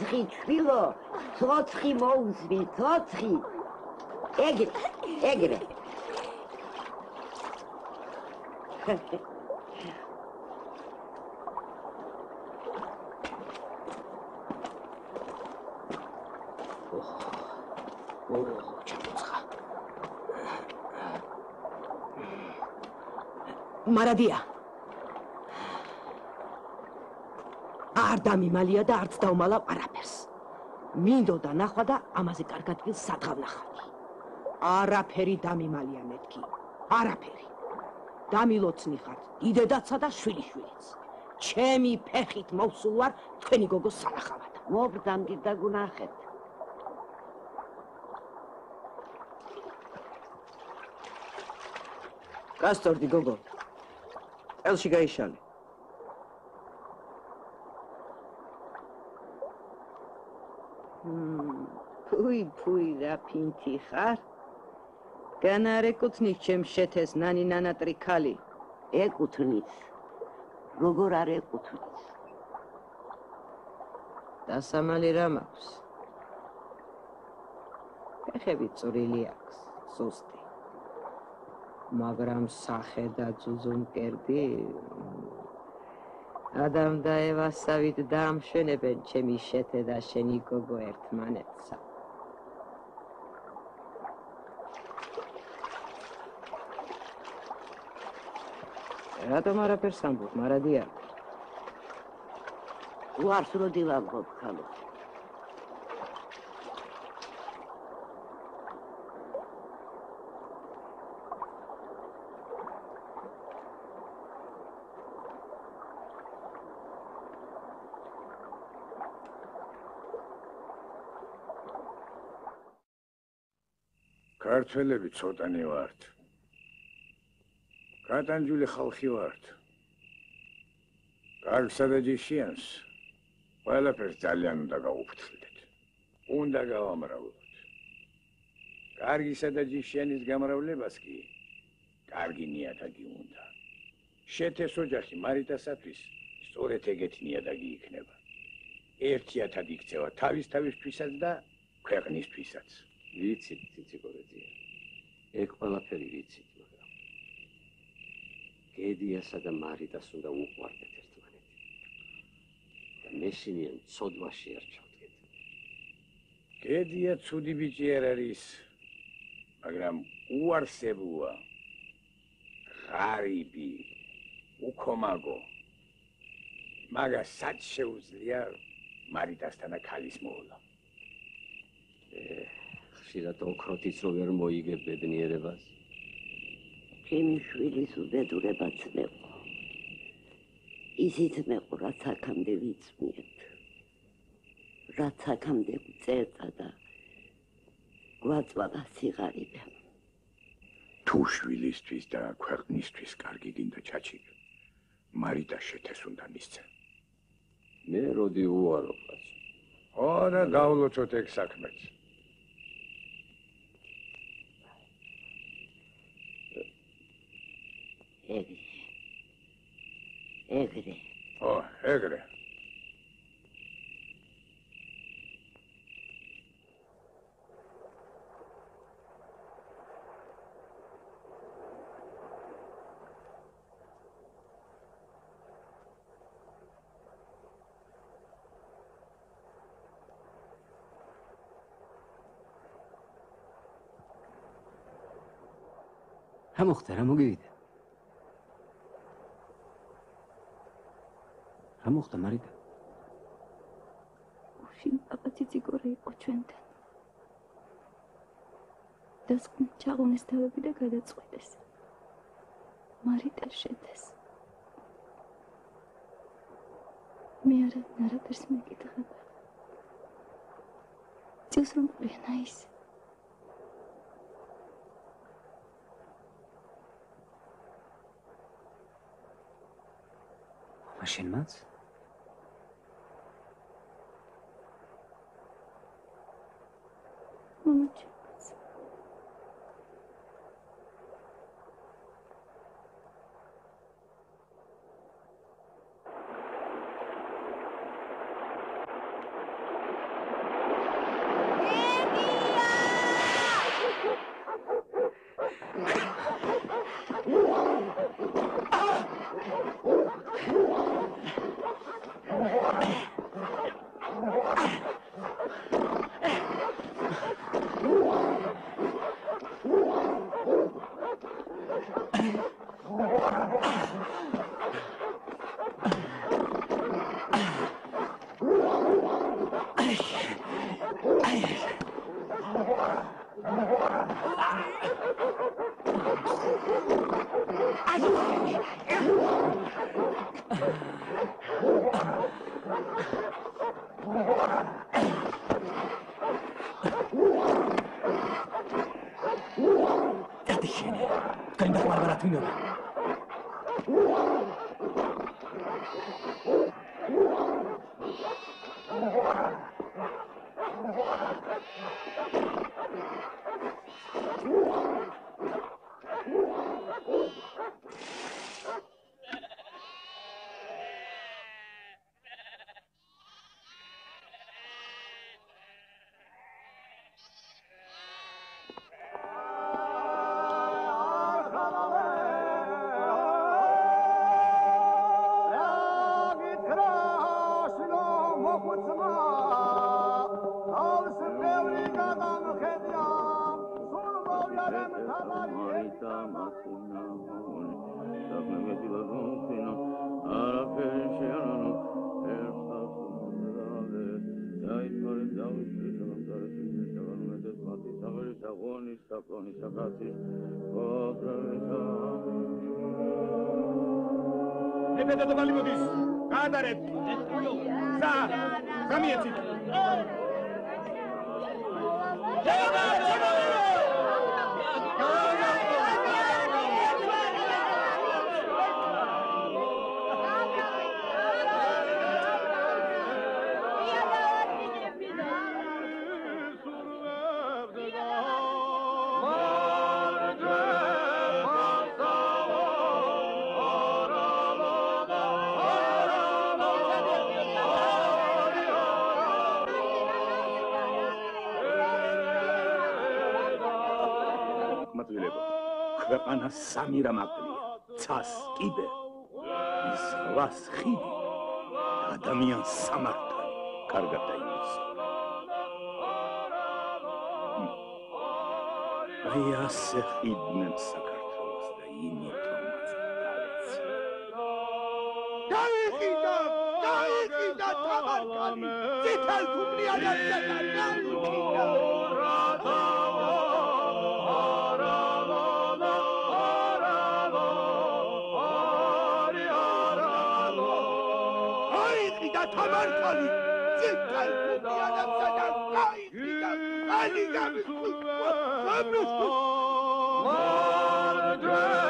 ცოცხი ჩვილო ცოცხი მოუძვი ცოცხი. ეგრე ეგრე.
მარადია არ დამიმალია და არც დავმალავ არაფერს. მინდოდა ნახვა და ამაზე კარგად ვილ სადღავ ნახავდი. არაფერი დამიმალია მეთქი. არაფერი. დამილოცნი ხართ. იდედაცა და შვილიშვილიც ჩემი ფეხით მოვსულ ვარ თქვენი გოგოს სანახავად
მობდამდი და გუნახეთ.
გასწორდი გოგო ელში გაიშალე
ფუი რა ფინთი ხარ? განარეკუთნი ჩემ შეთეს ნანი ნანატრი ქალი.
ეკუთვნის როგორ არ ეკუთვნის
დასამალი რა მაქვს? ფეხები წვრილი აქვს სუსტი მაგრამ სახე და ძუძუმკერდი ადამ და ევასავით დაამშვენებენ ჩემი შეთე და შენი გოგო ერთმანეთსა. რატომ არაფერს ამბობ, მარადია?
უარს რო დილამღობ ხალო.
ქართველები ცოტანი ვართ. კატანჯული ხალხი ვართ. კარგსა და ჯიშიანს ყველაფერს ძალიან უნდა გაუფრთხილდეთ. უნდა გავამრავლოთ. კარგისა და ჯიშიანის გამრავლებას კი კარგი ნიადაგი უნდა. შეთეს ოჯახი მარიტასათვის სწორედ ეგეთი ნიადაგი იქნება. ერთიათად იქცევა თავის თავისთვისაც და ქვეყნისთვისაც.
ვიცით, ციციკორეძია. ეგ ყველაფერი ვიცით, გედიასა და მარიტას უნდა უყვარდეთ ერთმანეთი. და მეშინიან ცოდვაში არ ჩავდგეთ.
გედია ცუდი ბიჭი არ არის, მაგრამ უარსებუა. ღარიბი, უქომაგო. მაგას სად შეუძლია მარიტასთან ქალის მოულა?
ე ხშირად ოქროთიც რო ვერ მოიგებ ბედნიერებას.
ჩემი შვილის უბედურებაც მეყო. ისიც მეყო, რაც აქამდე ვიცმიეთ. რაც აქამდე წერდა და გვაწვადა სიღარიბე.
თუ შვილისთვის და ქვეყნისთვის კარგი გინდა ჩაჩი. მარიტა შეთეს უნდა მისცე.
მე როდი უარო კაც.
ო და გავლოცოთ ეგ საქმეც.
ეგრე. ეგრე.
ო, ეგრე.
რა მოხდა რა მოგივიდა რა მოხდა მარიტა
უშინ პაპაციცი გორე იყო ჩვენთან? დასკვნით ჩაღუნეს თავები და გადაწყვეტეს მარიტა შედეს მე არა არაფერს მეკითხება. წელს რომ პრიანა ის?
მაშინმაც
moment. Nazareth ქვეყანა სამი რამაკლია ცას კიდე. ის ხვას ხიდი. ადამიანს სამართალი კარგად დაიმოწ აი ასე ხიდნენ საქართველოს და იმიტომაც
გაიყიდა გაიყიდა თამარკანი ციტალ თუმრიანად გაიყიდა გაიყიდა თამარკანი ციტალ თუმრიანად გაიყიდა ალი გამიხვია გამიხვია მარჯვეare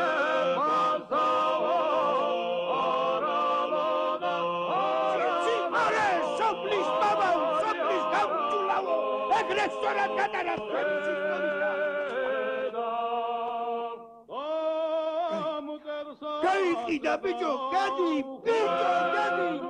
soplis baba soplis gamtulavo egrestora kataras გაიყიდა ბიჭო გადი ბიჭო გადი გადი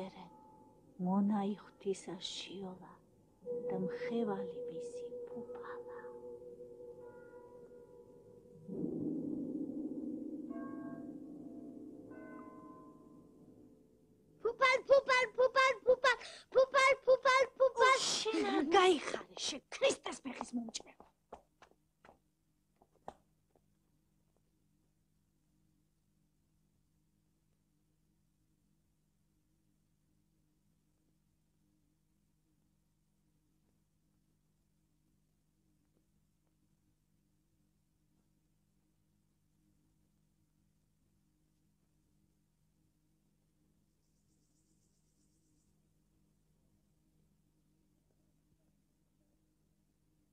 იწერენ მონაი ღვთისა შიოლა და მხევალი მისი ფუფალა.
ფუფალ ფუფალ ფუფალ ფუფალ ფუფალ ფუფალ ფუფალ.
შენ არ გაიხარე შე ქრისტეს ფეხის მომჭრე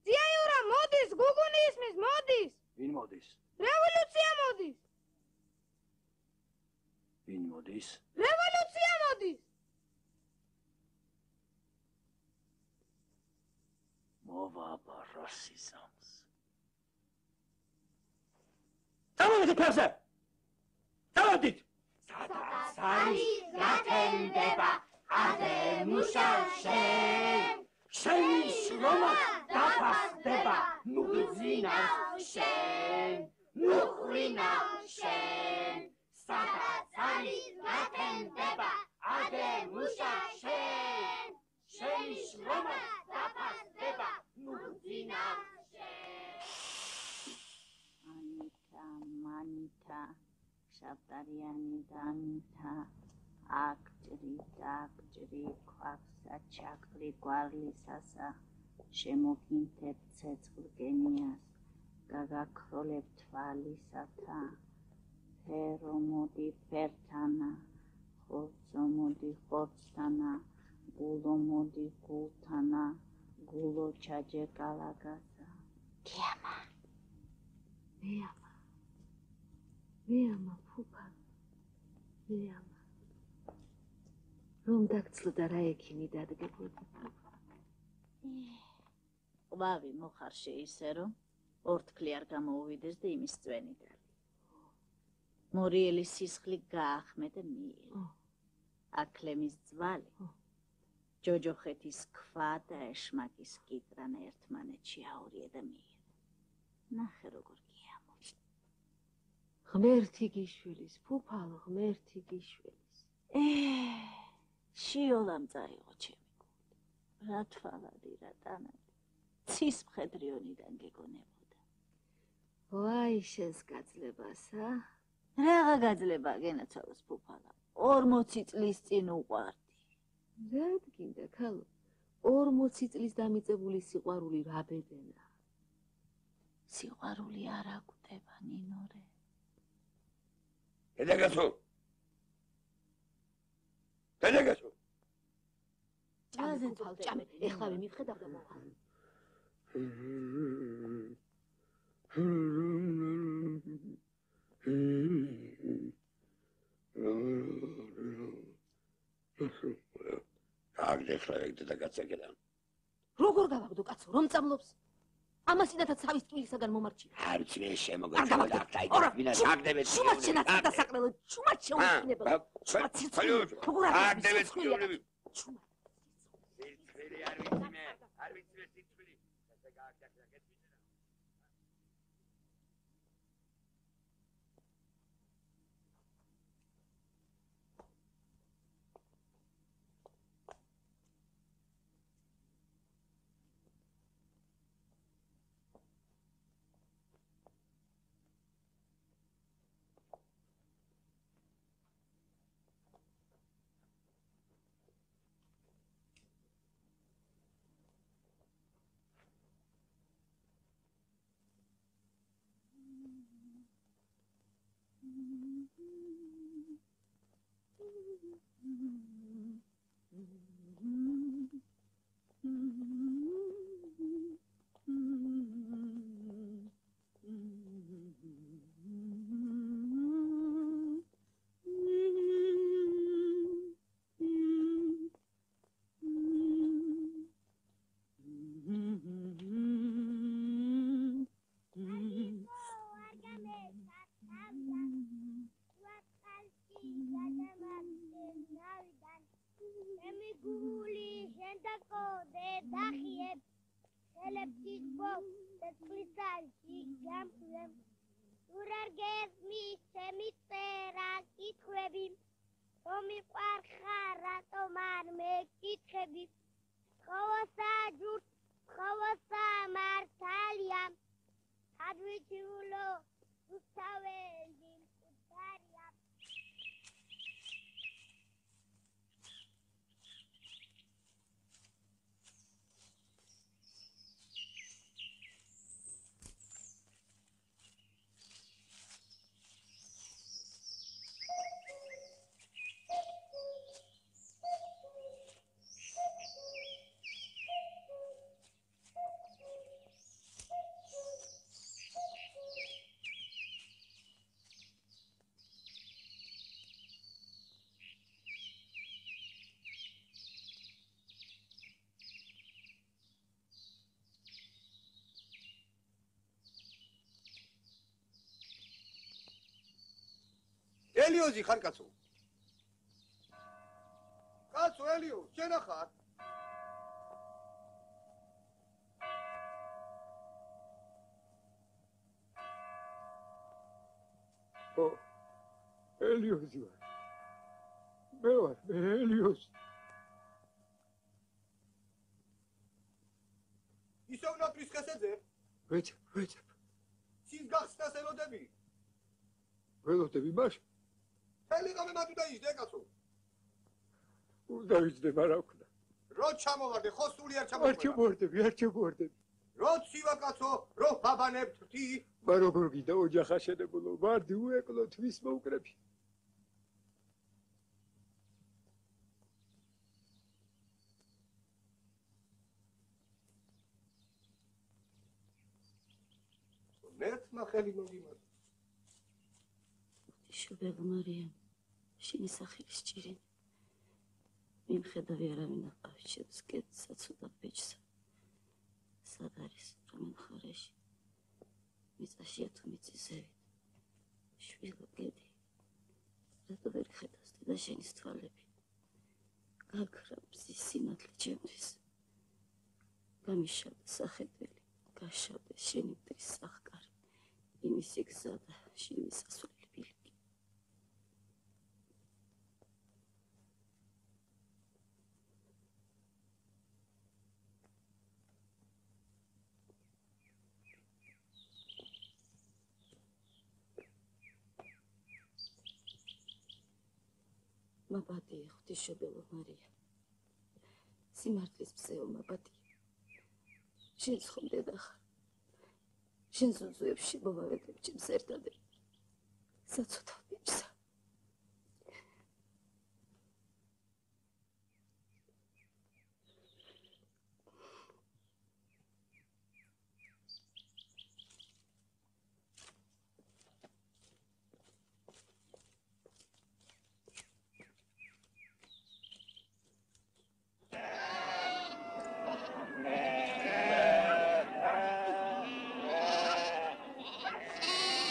ძიაიურა მოდის გუგუნი ისმის მოდის
ვინ მოდის?
რევოლუცია მოდის
ვინ მოდის?
რევოლუცია მოდის
მოვა ბარასიზამს. წამოვიდეთ ფეხზე. წამოვიდეთ.
სადაც არის გათენდება ადე მუშაშენ
შენი შრომა დაფასდება. ნუ გძინავს შენ
ნუ ხრინავ შენ. სადაც არის გათენდება ადე მუშაშენ შენი შრომა დაფასდება ნუ გძინავ
ანითა მანითა შავტარიანი დანითა აკჭრი დაკჭრი ქვახსა ჩაკლი გვარლისასა შემოგინთებ ცეცხლგენიას გაგაქროლებ თვალისათა ფერო მოდი ფერთანა ხორცო მოდი ხორცთანა გულო მოდი გულთანა გულო ჩაჯე კალაგასა.
გიამა. მეამა. მეამა ფუფა. მეამა. რომ დაგცლდა რა ექიმი დადგებოდა.
ყვავი მოხარშე ისე რომ ორთქლი არ გამოუვიდეს და იმის წვენი დალი. მორიელის სისხლი გაახმედე მიიღო. აკლემის ძვალი. ჯოჯოხეთის ქვა და ეშმაკის კიტრანა ერთმანეთში აურიე და მიიღო. ნახე როგორ გიამოწ.
ღმერთი გიშვილის, ფუფალ ღმერთი გიშვილის.
ე შიოლამ წაიღო ჩემი გული. რა თვალადი რა ტანადი. ცის მხედრიონიდან გეგონებოდა.
ვაი შენს გაძლებასა.
რაღა გაძლება გენაცვალოს ფუფალა. 40 წლის წინ უყვარდი.
რადგინდა ქალო 40 წლის დამიწებული სიყვარული რა ბედენა.
სიყვარული არ აკვდება ნინორე.
დედაგასო. დედაგასო.
ჭამე ჭამე ეხლავე მიხედავ და მოხარ.
აგდეხლა ეგ დედაგაცაკედა.
როგორ გავაგდო კაცო რომ წამლობს? ამასინათაც თავის ტვილისაგან მომარჩია.
არც მე შემოგეწევა და ვინა
დასაყრელო, შუმად შეუჩინებო. შუმად ციცხვილი. როგორ
აგდებით ციცხვილი.
შუმად.
ციცხვილი არ ვიცი ელიოზი ხარ კაცო? კაცო ელიო, შენ ხარ?
ო ელიოზი ვარ. მე ვარ, მე ელიოზი.
ისევ ნაკრის ხესეძე?
ვეცებ, ვეცებ.
ცის გახსნას ელოდები?
ველოდები მას?
უნდა
ვიძდე, მაგრამ ხდა.
რო ჩამოვარდე, ხო სული არ
არ
ჩამოვარდე.
ჩამოვარდები, არ ჩამოვარდები.
რო ცივა კაცო, რო ფაბანებ თვი.
მაგრამ როგორ გიდა ოჯახა შედებულო, ვარდი უეკლო თვის მოუკრები.
მერტმა ხელი მოგიმართ.
შუბეგ მარიამ შენი სახელის ჭირენ
მიმხედავი არავინ აყავს ჩემს კეთსა ცუდა ბიჭსა სად არის რამე მხარეში? მიწაშია თუ მიწისევით. შვილო გედი რატო ვერ ხედავს და შენის თვალები? გაქრა მზის სიმართლე ჩემთვის. გამიშავდა სახედველი გაშავდა შენი მტრის სახკარი იმისი გზა და შენი სასვლელი მაბადე ღვთისმშობელო მარია. სიმართლის მსეო მაბადე შენ ხომ დედა ხარ შენ ზუზუებში მოვავედებ ჩემს ერთადერთ საცოთა ბიჭსა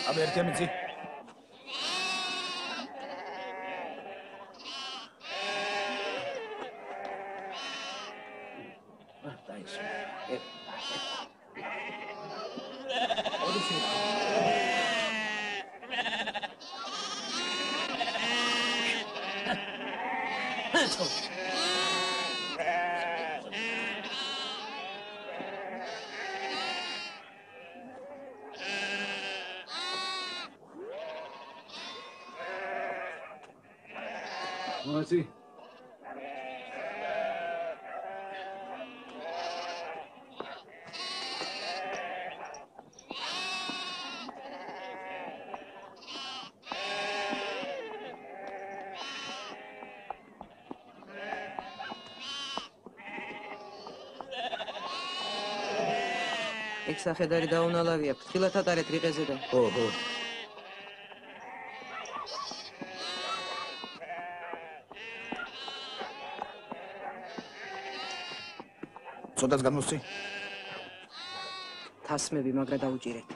აბა ერთი ამიცი მოაცი
ეგ სახედარი დაუნალავია. ფრთხილად ატარეთ რიყეზე და
ხო ხო ცოტაც გამოსცი.
თასმები მაგრა დაუჭირეთ.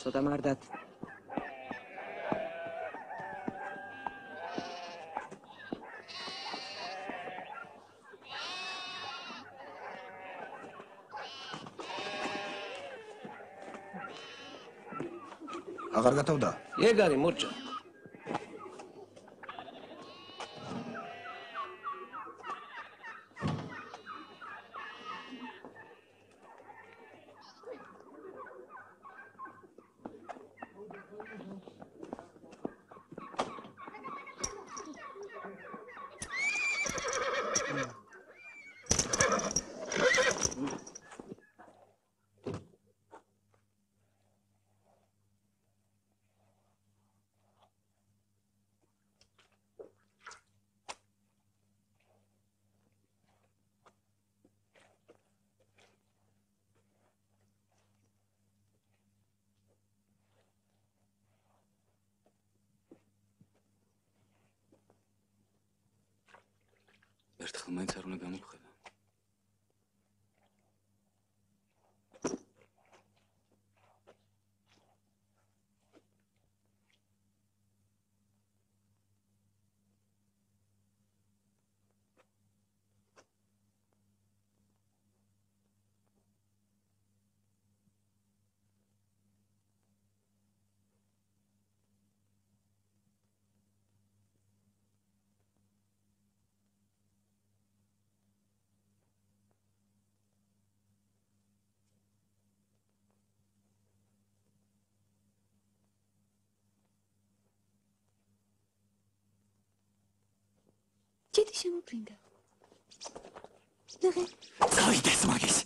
ცოტა მარდათ
gotov
do. Jegari,
Murčan. მაინც არ უნდა გამოგხედა
ჯედი შემოფრინდა. ნახე,
გაიდეს მაგის.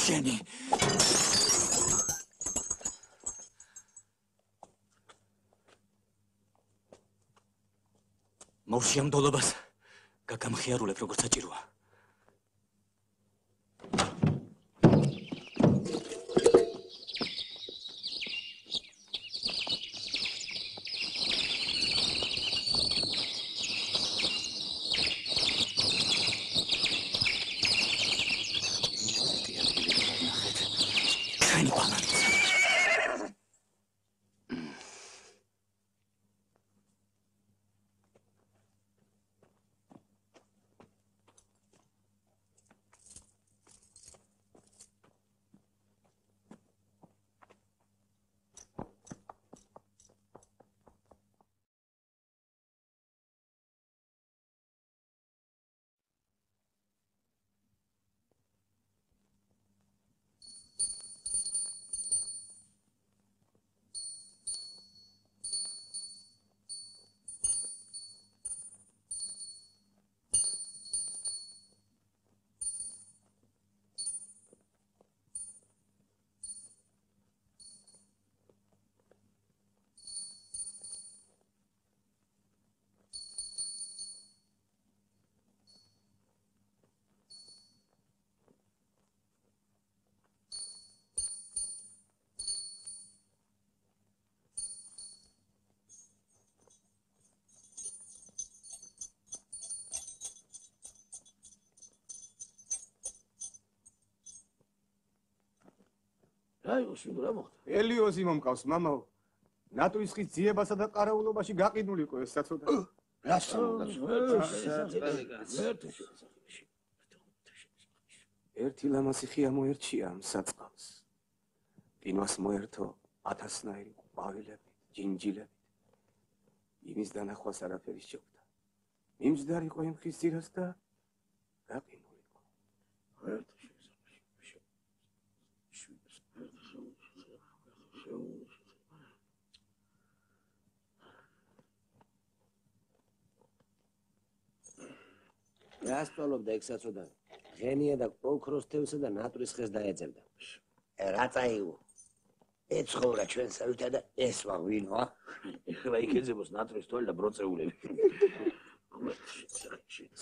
შენი i come here to live for a while
რა იყო შვილო რა მოხდა?
ელიოზი მომყავს მამაო ნატუის ხის ძიებასა და ყარაულობაში გაყიდულიყო ეს საწოდა
რა
ერთი ლამაზი ხია მოერჩია ამ საწყავს პინვას მოერთო ათასნაირი ყვავილები ჯინჯილები. იმის დანახვას არაფერი შეხვდა. მიმჯდარიყო იმ ხის ძირას და გაყინულიყო.
რა სწავლობდა ეგ საწოდა ღენია და ოქროს თევსა და ნატრის ხეს დაეძებდა რა წაიღო ეცხოვრა ჩვენ საერთა და ეს ვა ვინოა
ეხლა იქეძებოს ნატრის თვალი და ბროწეულები.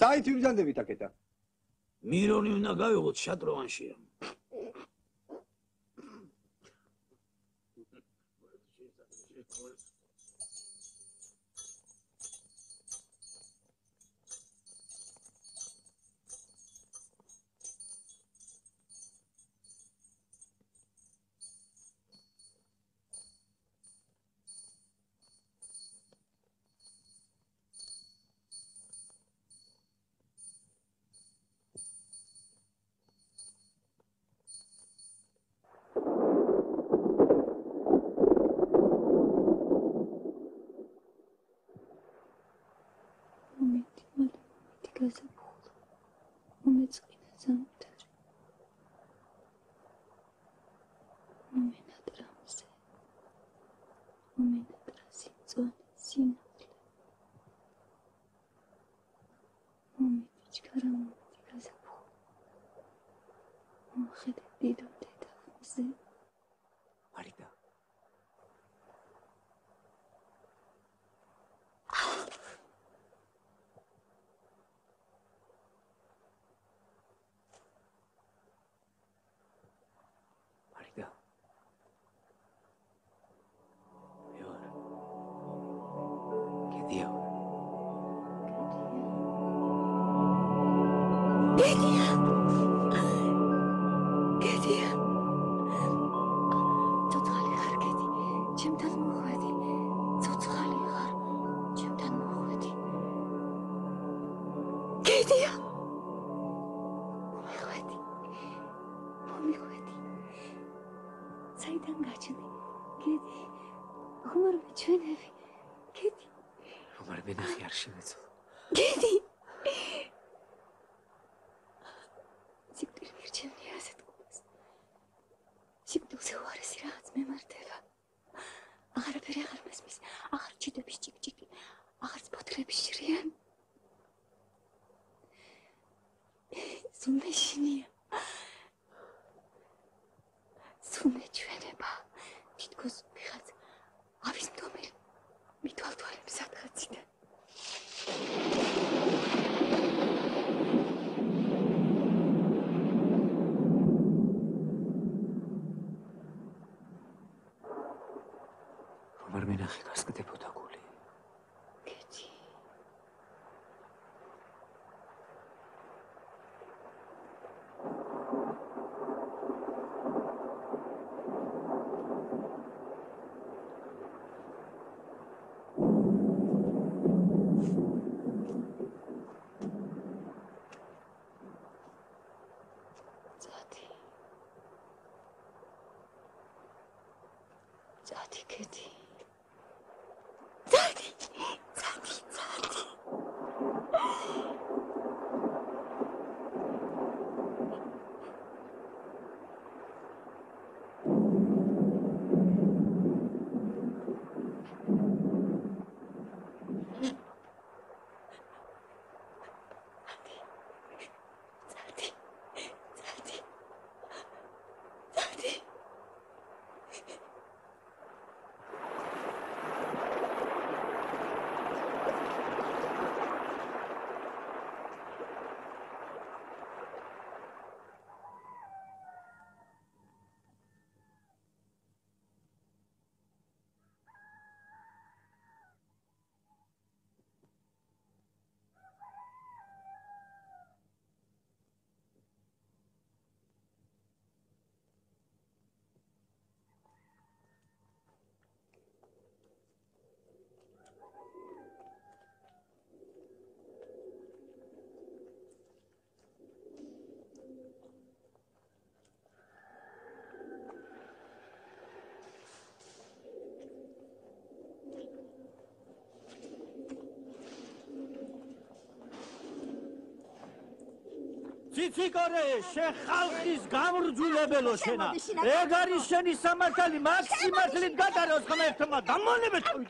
საით ვიბრძანდებით აკეთა
მირონი უნდა გავიღოთ შატროვანშია.
სულ მეშინია სულ მეჩვენება თითქოს
ციციკორე, შენ ხალხის გამრჯულებელო შენა. ეგ არის შენი სამართალი, მაგ სიმართლით გატაროს ღმერთმა. დამონებეთ თავი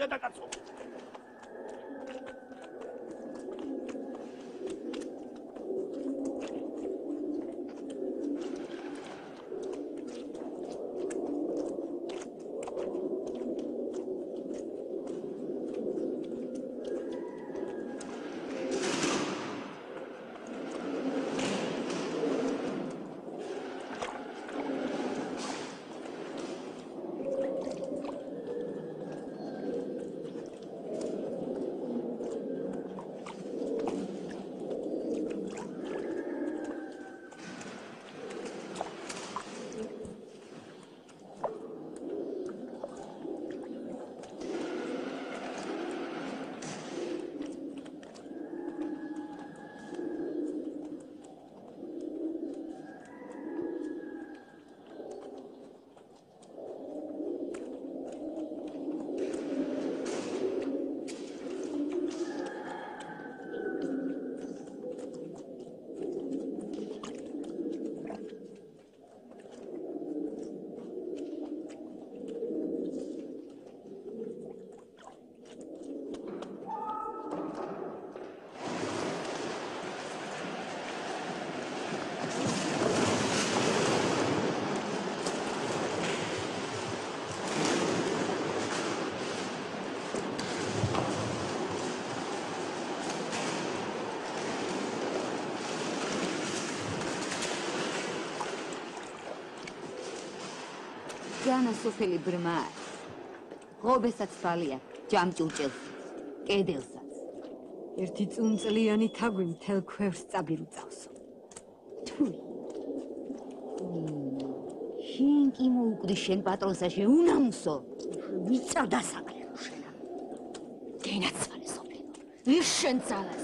დედაკაცო.
განასოფელი ბრმა ღობესაც ბალია, ჯამჭურჭელს, კედელსაც.
ერთი წუნწლიანი თაგვი მთელ ქვევს წაბირუწავს.
შენ კი მოუკვდი შენ პატრონსა შეუნამსო. ვიწა დასაკლერო შენა. დენაცვალე სოფლი. ის შენ ძალას.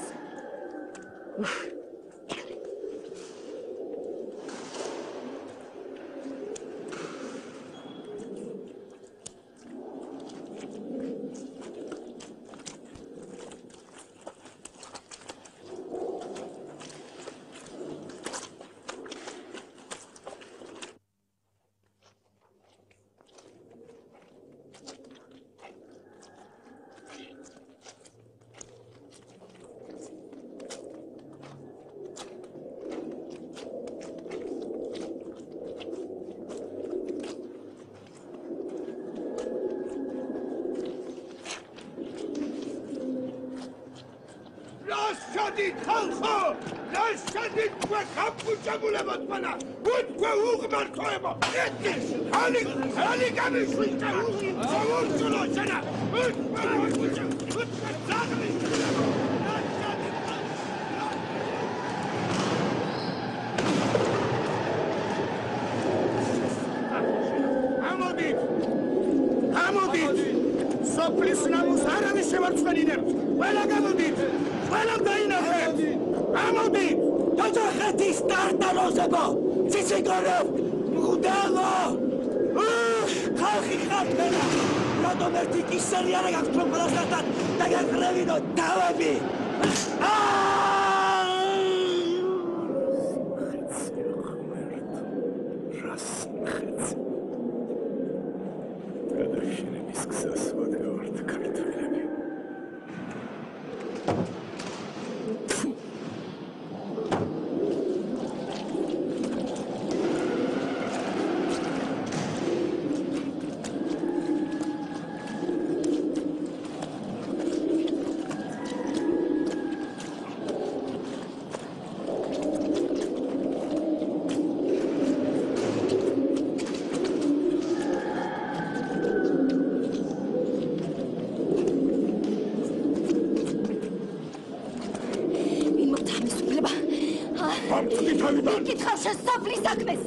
ამწდი თავიდან.
კითხავ შენ სოფლის საქმეს.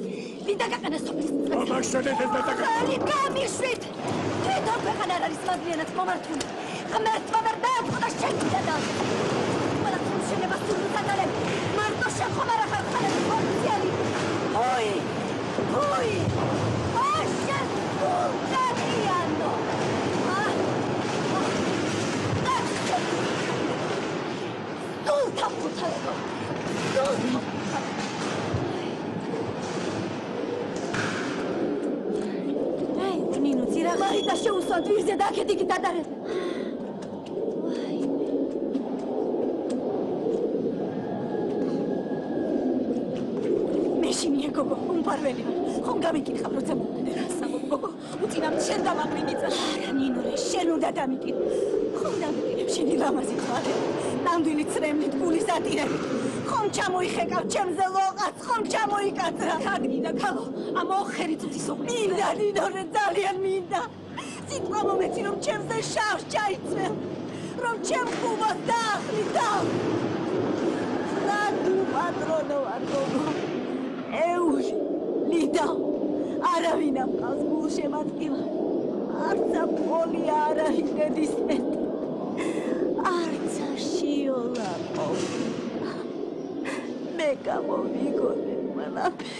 ვინ დაგაყენა სოფლის?
აბა შენეთ ეს დაგაყენა.
ხალი გამიშვით. თვითონ ქვეყანა არ არის მადლიანად მომართული. ღმერთმა ვერ დააწყო შენ და ყველა შენებას სულ დაგალებ. მარტო შენ ხომ არ ახარ ხალხი თქვა ტვირზე და აქეთ იქ დადარეთ. მეშინია გოგო, უმპარველი ვარ. ხომ გამიკითხავ როცა რასამო გოგო, უწინამ შენ დამაყრინიცა. არა ნინო, შენ უნდა დამიკითხო. ხომ დამიკითხებ შენი ლამაზი ხვალე. ნამდვილი ცრემლით გულის ატირებით. ხომ ჩამოიხეკავ ჩემზე ლოყას, ხომ ჩამოიკაცრა. თაგნინა ქალო, ამ ოხერი წუთის ოხრი. მინდა ნინო, რე ძალიან მინდა. სიტყვა მომეცი რომ ჩემზე შავს ჩაიწვე. რომ ჩემ კუბას დაახლი და. ნადუ პატრონო არ გოგო. ეუში, ლიდა. არავინ ამყავს გულ შემატკივა. არცა პოლი არა იდედის მეტი. არცა შიოლა ყოვი. მე გამომიგონე ყველაფერი.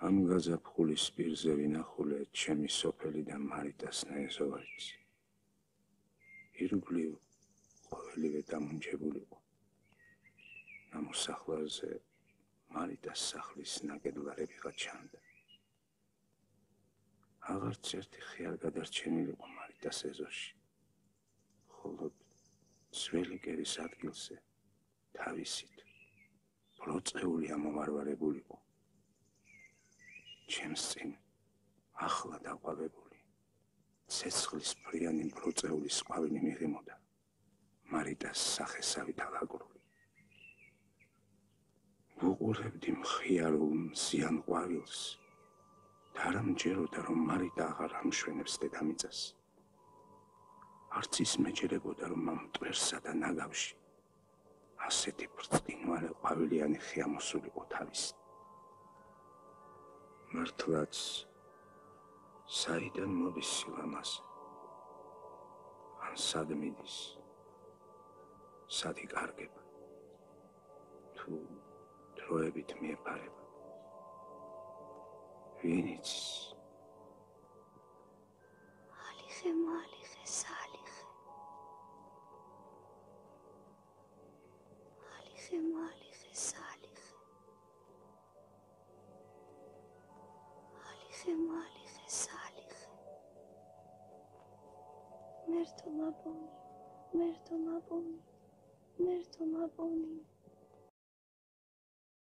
ამ გაზაფხულის პირზე ვინახულე ჩემი სოფელი და მარიტას ნაესოვარიც. ირგვლივ ყოველივე დამუნჯებულიყო. ნამოსახლარზე მარიტას სახლის ნაკედლარებიღა ჩანდა. აღარც ერთი ხე არ გადარჩენილიყო მარიტას ეზოში. ხოლო ძველი კერის ადგილზე თავისით პროწეული ამომარვარებულიყო. ჩემს წინ ახლა დაყვავებული ცეცხლის ფრიანი მბროწეულის ყვავილი მიღიმოდა მარიტას სახესავი დალაგრული უყურებდი მხიარულ მზიან ყვავილს და არ ამჯეროდა რომ მარიტა აღარ ამშვენებს დედამიწას არც ის მეჯერებოდა რომ ამ მტვერსა და ნაგავში ასეთი ბრწყინვალე ყვავილიანი ხე ამოსულიყო თავისი მართლაც საიდან მოდის სილამაზე? ან სად მიდის? სად იკარგება? თუ დროებით მიეფარება? ვინ იცის?
ალიხე მალიხე სალიხე
ალიხე მალიხე مالیخ سالیخ مردم ابونی مردم ابونی مردم